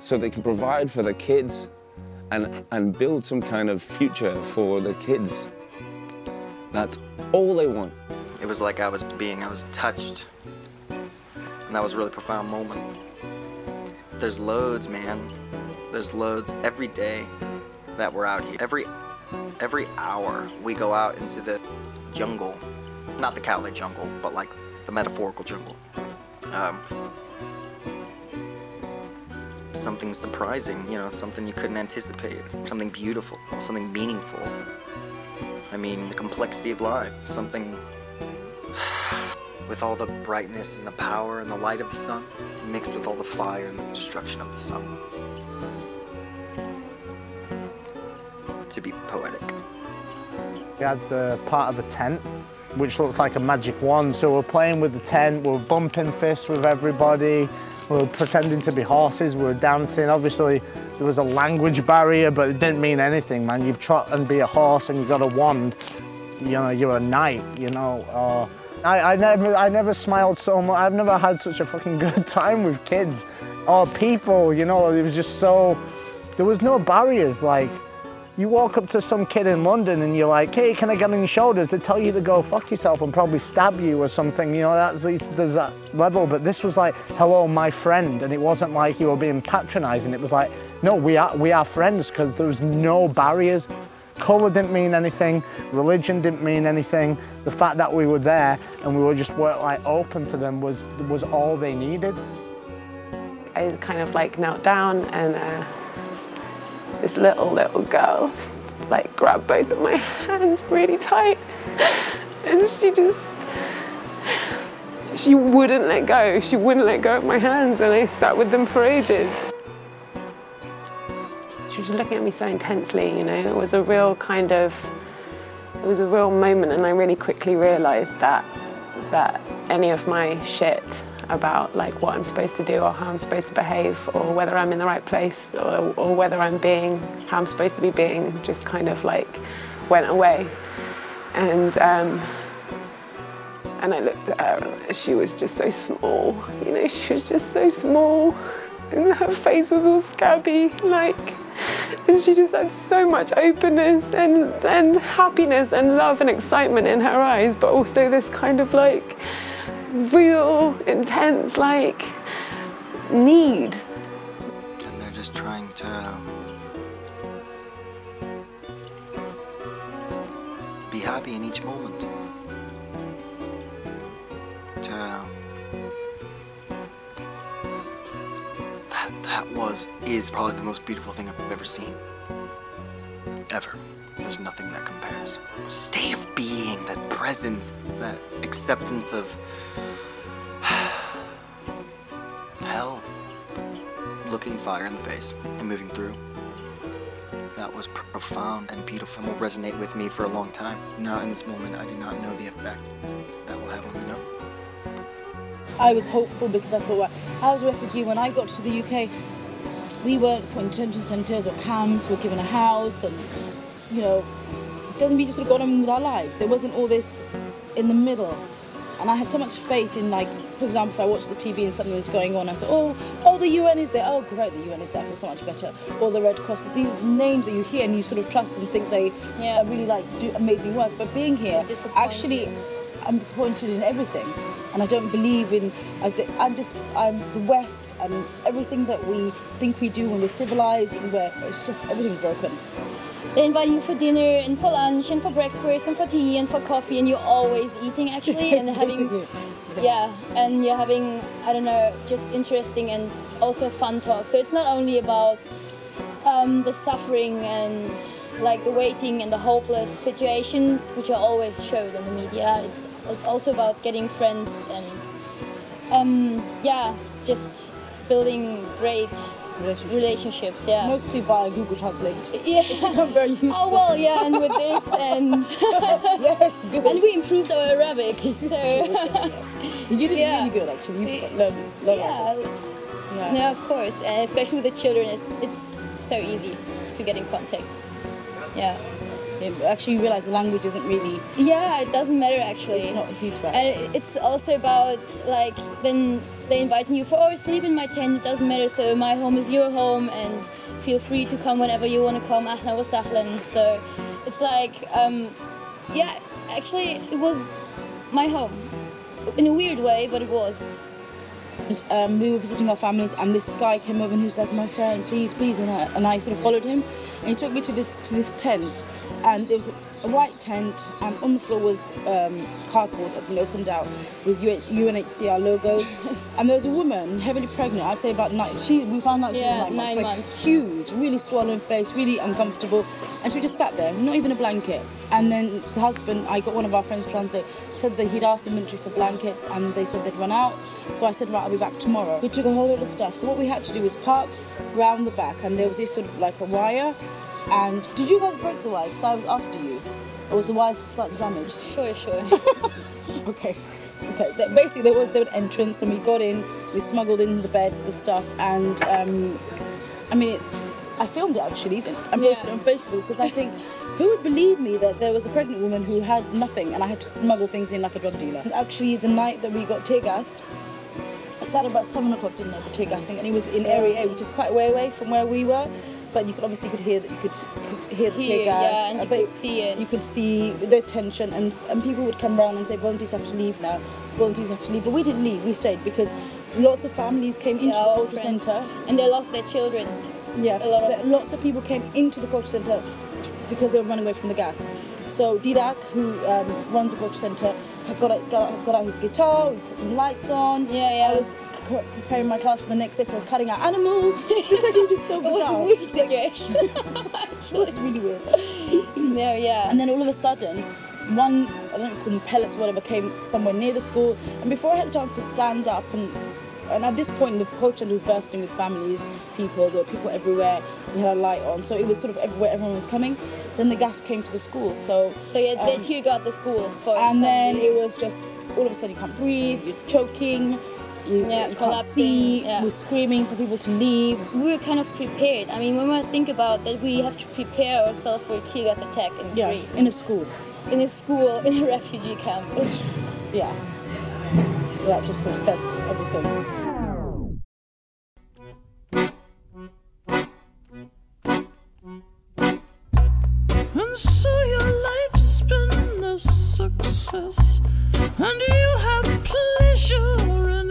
Speaker 2: so they can provide for their kids and, and build some kind of future for the kids. That's all they want.
Speaker 4: It was like I was being, I was touched. And that was a really profound moment. There's loads, man. There's loads every day that we're out here. Every every hour we go out into the jungle. Not the Calais jungle, but like the metaphorical jungle. Um, something surprising, you know, something you couldn't anticipate, something beautiful, something meaningful. I mean, the complexity of life, something with all the brightness and the power and the light of the sun, mixed with all the fire and the destruction of the sun. To be poetic.
Speaker 3: We had the part of the tent, which looks like a magic wand. So we're playing with the tent, we're bumping fists with everybody, we're pretending to be horses, we're dancing. Obviously, there was a language barrier, but it didn't mean anything, man. You trot and be a horse and you got a wand, you know, you're a knight, you know. I, I, never, I never smiled so much. I've never had such a fucking good time with kids or people, you know. It was just so, there was no barriers. Like, you walk up to some kid in London and you're like, hey, can I get on your shoulders? They tell you to go fuck yourself and probably stab you or something. You know, that's, there's that level. But this was like, hello, my friend. And it wasn't like you were being patronizing. It was like, no, we are, we are friends because there was no barriers. Colour didn't mean anything, religion didn't mean anything. The fact that we were there and we were just were like open to them was, was all they needed.
Speaker 1: I kind of like knelt down and uh, this little, little girl like grabbed both of my hands really tight and she just, she wouldn't let go. She wouldn't let go of my hands and I sat with them for ages. She was looking at me so intensely, you know, it was a real kind of, it was a real moment and I really quickly realised that, that any of my shit about like what I'm supposed to do or how I'm supposed to behave or whether I'm in the right place or, or whether I'm being how I'm supposed to be being just kind of like went away. And um, and I looked at her and she was just so small, you know, she was just so small and her face was all scabby, like, and she just had so much openness and, and happiness and love and excitement in her eyes, but also this kind of like real, intense, like, need.
Speaker 4: And they're just trying to be happy in each moment. To that that was is probably the most beautiful thing I've ever seen. Ever. There's nothing that compares. State of being, that presence, that acceptance of hell. Looking fire in the face and moving through. That was profound and beautiful and will resonate with me for a long time. Now, in this moment, I do not know the effect that will have on me now.
Speaker 29: I was hopeful because I thought, well, I was a refugee when I got to the UK. We weren't put in detention centres or camps. We were given a house, and you know, then we just sort of got on with our lives. There wasn't all this in the middle, and I had so much faith in, like, for example, if I watched the TV and something was going on, I thought, oh, oh, the UN is there. Oh, great, the UN is there. I feel so much better. Or the Red Cross. These names that you hear and you sort of trust and think they
Speaker 30: Yeah.
Speaker 29: really like do amazing work. But being here, actually, I'm disappointed in everything, and I don't believe in. I'm just I'm the West and everything that we think we do when we're civilized and where it's just everything's broken.
Speaker 30: They invite you for dinner and for lunch and for breakfast and for tea and for coffee and you're always eating actually and having yeah and you're having I don't know just interesting and also fun talk. So it's not only about um, the suffering and like the waiting and the hopeless situations which are always showed in the media. It's it's also about getting friends and um, yeah just building great relationships. yeah.
Speaker 29: Mostly via Google Translate.
Speaker 30: Yeah.
Speaker 29: It's very useful.
Speaker 30: Oh well, yeah, and with this and
Speaker 29: yes, good.
Speaker 30: And we improved our Arabic, so
Speaker 29: You did
Speaker 30: Yeah.
Speaker 29: really good actually. You've learned a lot.
Speaker 30: yeah,
Speaker 29: Yeah.
Speaker 30: yeah, of course, and especially with the children, it's it's so easy to get in contact. Yeah.
Speaker 29: Yeah, actually, you realise the language isn't really.
Speaker 30: Yeah, it doesn't matter actually.
Speaker 29: It's not a huge barrier.
Speaker 30: And it's also about like then they inviting you for oh sleep in my tent. It doesn't matter. So my home is your home, and feel free to come whenever you want to come. Ahlan wa sahlan. So it's like um, yeah, actually it was my home in a weird way, but it was.
Speaker 29: And um, we were visiting our families, and this guy came over and he was like, "My friend, please, please," and I, and I sort of followed him, and he took me to this to this tent, and there was a white tent, and on the floor was um, cardboard that had been opened out with UNHCR logos, and there was a woman heavily pregnant. I'd say about nine. She we found out she
Speaker 30: Yeah,
Speaker 29: was nine,
Speaker 30: nine
Speaker 29: months,
Speaker 30: months.
Speaker 29: huge, really swollen face, really uncomfortable, and she just sat there, not even a blanket. And then the husband, I got one of our friends to translate, said that he'd asked the military for blankets, and they said they'd run out. So I said, right, I'll be back tomorrow. We took a whole lot of stuff. So what we had to do was park round the back, and there was this sort of like a wire. And did you guys break the wire? Because I was after you. Or was the wire slightly damaged?
Speaker 30: Sure, sure.
Speaker 29: okay. Okay. Basically, there was there an entrance, and we got in. We smuggled in the bed, the stuff, and um, I mean, it, I filmed it actually. I posted it on Facebook because I think. Who would believe me that there was a pregnant woman who had nothing and I had to smuggle things in like a drug dealer? And actually, the night that we got tear gassed, it started about seven o'clock, didn't it? The tear gassing, and it was in Area A, which is quite way away from where we were. But you could obviously could hear that you could, could hear the tear gas.
Speaker 30: yeah, and you could see it.
Speaker 29: You could see the tension, and, and people would come around and say, "Volunteers have to leave now. Volunteers have to leave." But we didn't leave. We stayed because lots of families came into
Speaker 30: Yeah,
Speaker 29: the culture centre.
Speaker 30: And they lost their children.
Speaker 29: Yeah,
Speaker 30: A lot of
Speaker 29: lots of people came into the culture centre because they were running away from the gas. So Didak, who um, runs the culture centre, had got out, got, out, got out his guitar, we put some lights on.
Speaker 30: Yeah, yeah.
Speaker 29: I was preparing my class for the next day, so I was cutting out animals. just like it was just so
Speaker 30: It was a
Speaker 29: bizarre.
Speaker 30: weird situation.
Speaker 29: It was really weird.
Speaker 30: no, yeah.
Speaker 29: And then all of a sudden, one, I don't know, pellets or whatever, came somewhere near the school. And before I had a chance to stand up and and at this point, the culture was bursting with families, people. There were people everywhere. We had a light on, so it was sort of everywhere. Everyone was coming. Then the gas came to the school, so
Speaker 30: So yeah, they
Speaker 29: um,
Speaker 30: tear got the school for
Speaker 29: and then it was just all of a sudden you can't breathe, you're choking, you,
Speaker 30: Yeah,
Speaker 29: you can't
Speaker 30: collapsing,
Speaker 29: see.
Speaker 30: yeah.
Speaker 29: We're screaming for people to leave.
Speaker 30: we were kind of prepared. I mean, when we think about that, we have to prepare ourselves for a tear gas attack in
Speaker 29: Yeah,
Speaker 30: Greece.
Speaker 29: in a school.
Speaker 30: in a school, in a refugee camp.
Speaker 29: It's, yeah, that just sort of says everything.
Speaker 28: And so your life's been a success, and you have pleasure in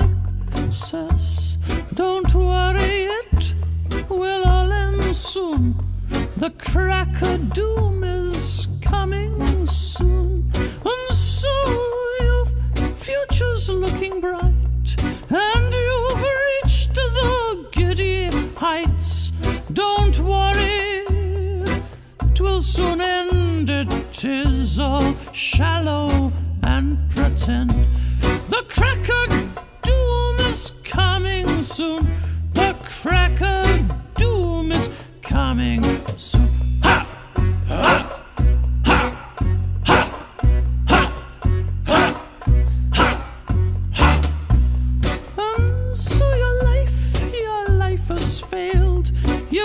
Speaker 28: excess. Don't worry, it will all end soon. The crack of doom is coming soon, and so future's looking bright, and you've reached the giddy heights. Don't worry, it will soon end. It is all shallow and pretend. The crack of doom is coming soon. The crack doom is coming soon. Ha! Ha!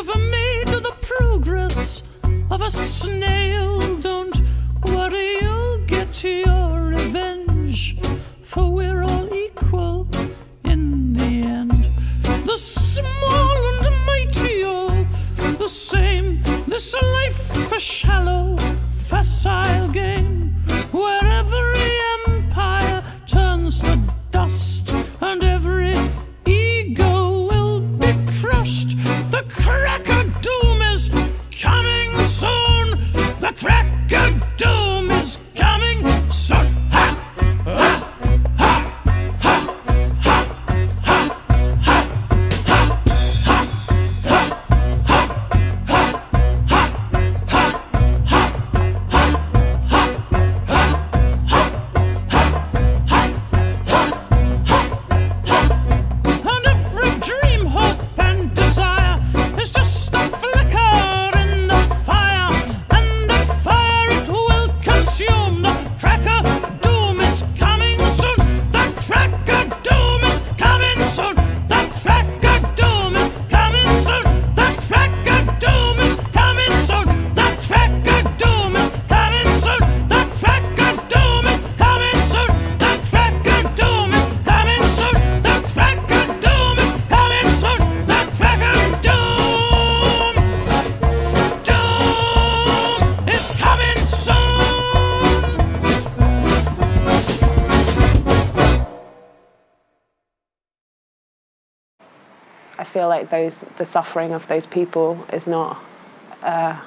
Speaker 28: you've to the progress of a snail. Don't worry, you'll get your revenge, for we're all equal in the end. The small and mighty all the same. This life
Speaker 1: a shallow, facile game, wherever. Like those the suffering of those people is not uh,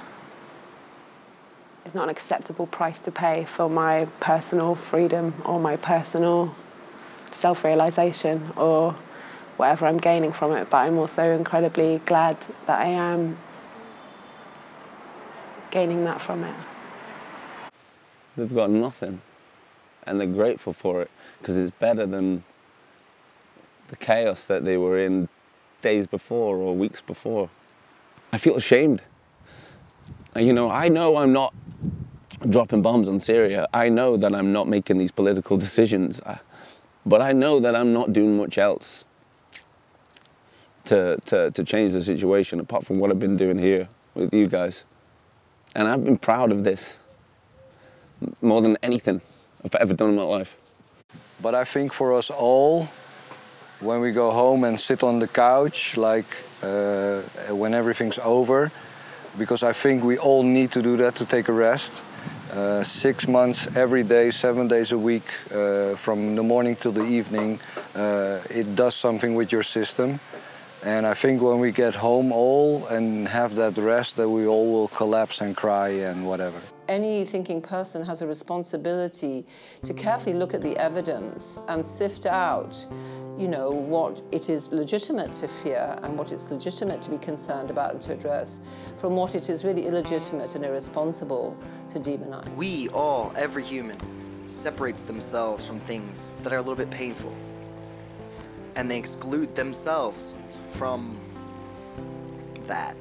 Speaker 1: is not an acceptable price to pay for my personal freedom or my personal self-realization or whatever I'm gaining from it. But I'm also incredibly glad that I am gaining that from it.
Speaker 2: They've got nothing, and they're grateful for it because it's better than the chaos that they were in days before or weeks before. I feel ashamed. You know, I know I'm not dropping bombs on Syria. I know that I'm not making these political decisions, but I know that I'm not doing much else to, to, to change the situation apart from what I've been doing here with you guys. And I've been proud of this more than anything I've ever done in my life.
Speaker 31: But I think for us all, when we go home and sit on the couch, like uh, when everything's over, because I think we all need to do that to take a rest. Uh, six months every day, seven days a week, uh, from the morning till the evening, uh, it does something with your system. And I think when we get home all and have that rest, that we all will collapse and cry and whatever.
Speaker 26: Any thinking person has a responsibility to carefully look at the evidence and sift out you know, what it is legitimate to fear and what it's legitimate to be concerned about and to address from what it is really illegitimate and irresponsible to demonize.
Speaker 4: We all, every human, separates themselves from things that are a little bit painful. And they exclude themselves from that.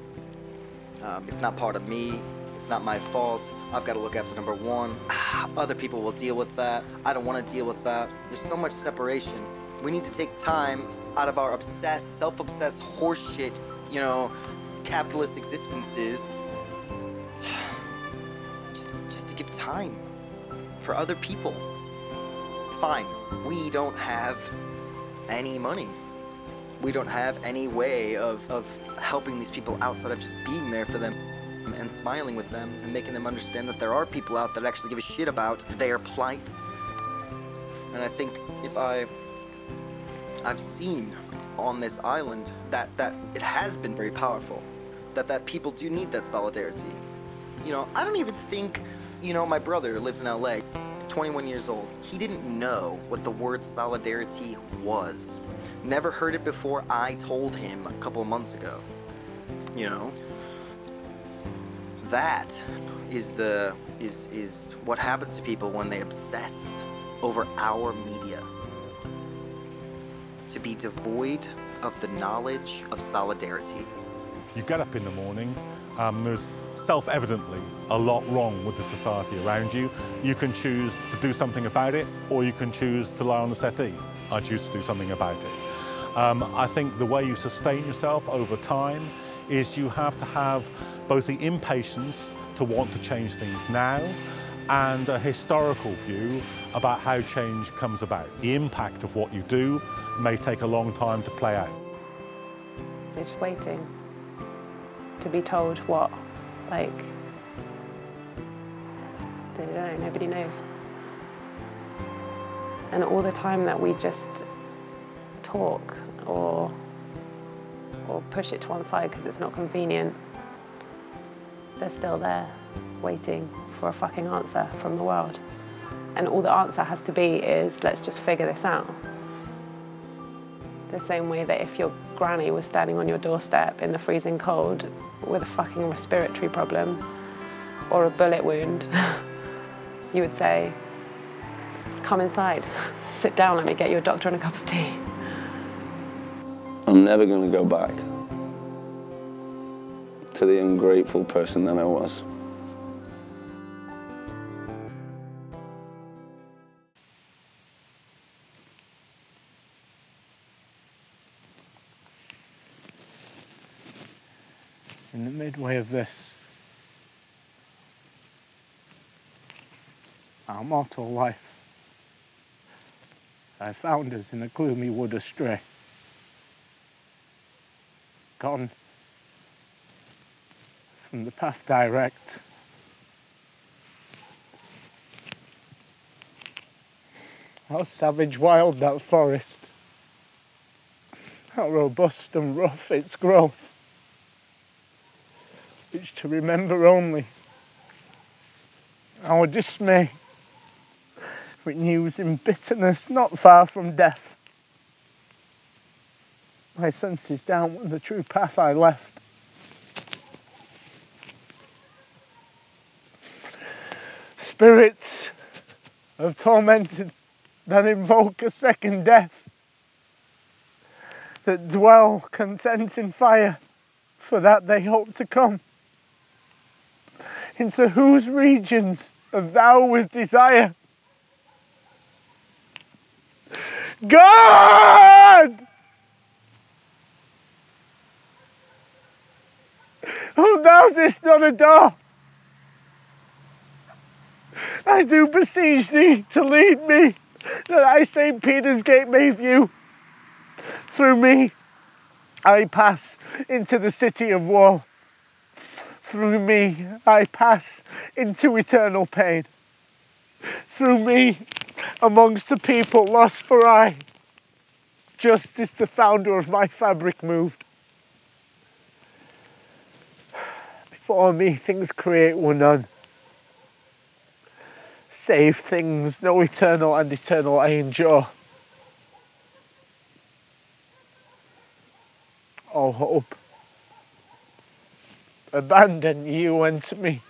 Speaker 4: Um, it's not part of me. It's not my fault. I've got to look after number one. Ah, other people will deal with that. I don't want to deal with that. There's so much separation we need to take time out of our obsessed, self-obsessed horseshit, you know, capitalist existences just, just to give time for other people. Fine, we don't have any money. We don't have any way of, of helping these people outside of just being there for them and smiling with them and making them understand that there are people out that actually give a shit about their plight. And I think if I I've seen on this island that, that it has been very powerful. That, that people do need that solidarity. You know, I don't even think, you know, my brother lives in LA. He's 21 years old. He didn't know what the word solidarity was. Never heard it before I told him a couple of months ago. You know? That is the is is what happens to people when they obsess over our media to be devoid of the knowledge of solidarity.
Speaker 27: You get up in the morning, um, there's self-evidently a lot wrong with the society around you. You can choose to do something about it, or you can choose to lie on the settee. I choose to do something about it. Um, I think the way you sustain yourself over time is you have to have both the impatience to want to change things now and a historical view about how change comes about. The impact of what you do may take a long time to play out.
Speaker 1: Just waiting to be told what, like, they don't know, nobody knows. And all the time that we just talk or or push it to one side because it's not convenient, they're still there, waiting for a fucking answer from the world. And all the answer has to be is, let's just figure this out. The same way that if your granny was standing on your doorstep in the freezing cold with a fucking respiratory problem or a bullet wound, you would say, come inside, sit down, let me get you a doctor and a cup of tea.
Speaker 2: I'm never going to go back to the ungrateful person that I was.
Speaker 3: in the midway of this. Our mortal life. I found us in a gloomy wood astray. Gone from the path direct. How savage wild that forest. how robust and rough its growth, which to remember only our dismay renews in bitterness not far from death. My senses down the true path I left. Spirits of tormented that invoke a second death, that dwell content in fire, for that they hope to come. Into whose regions thou with desire? God! Who thou didst not adore, I do beseech thee to lead me, that I St. Peter's gate may view. Through me I pass into the city of woe. Through me I pass into eternal pain. Through me amongst the people lost for I, justice the founder of my fabric moved. Before me things create were none save things no eternal and eternal I endure. All hope. Abandon you and me.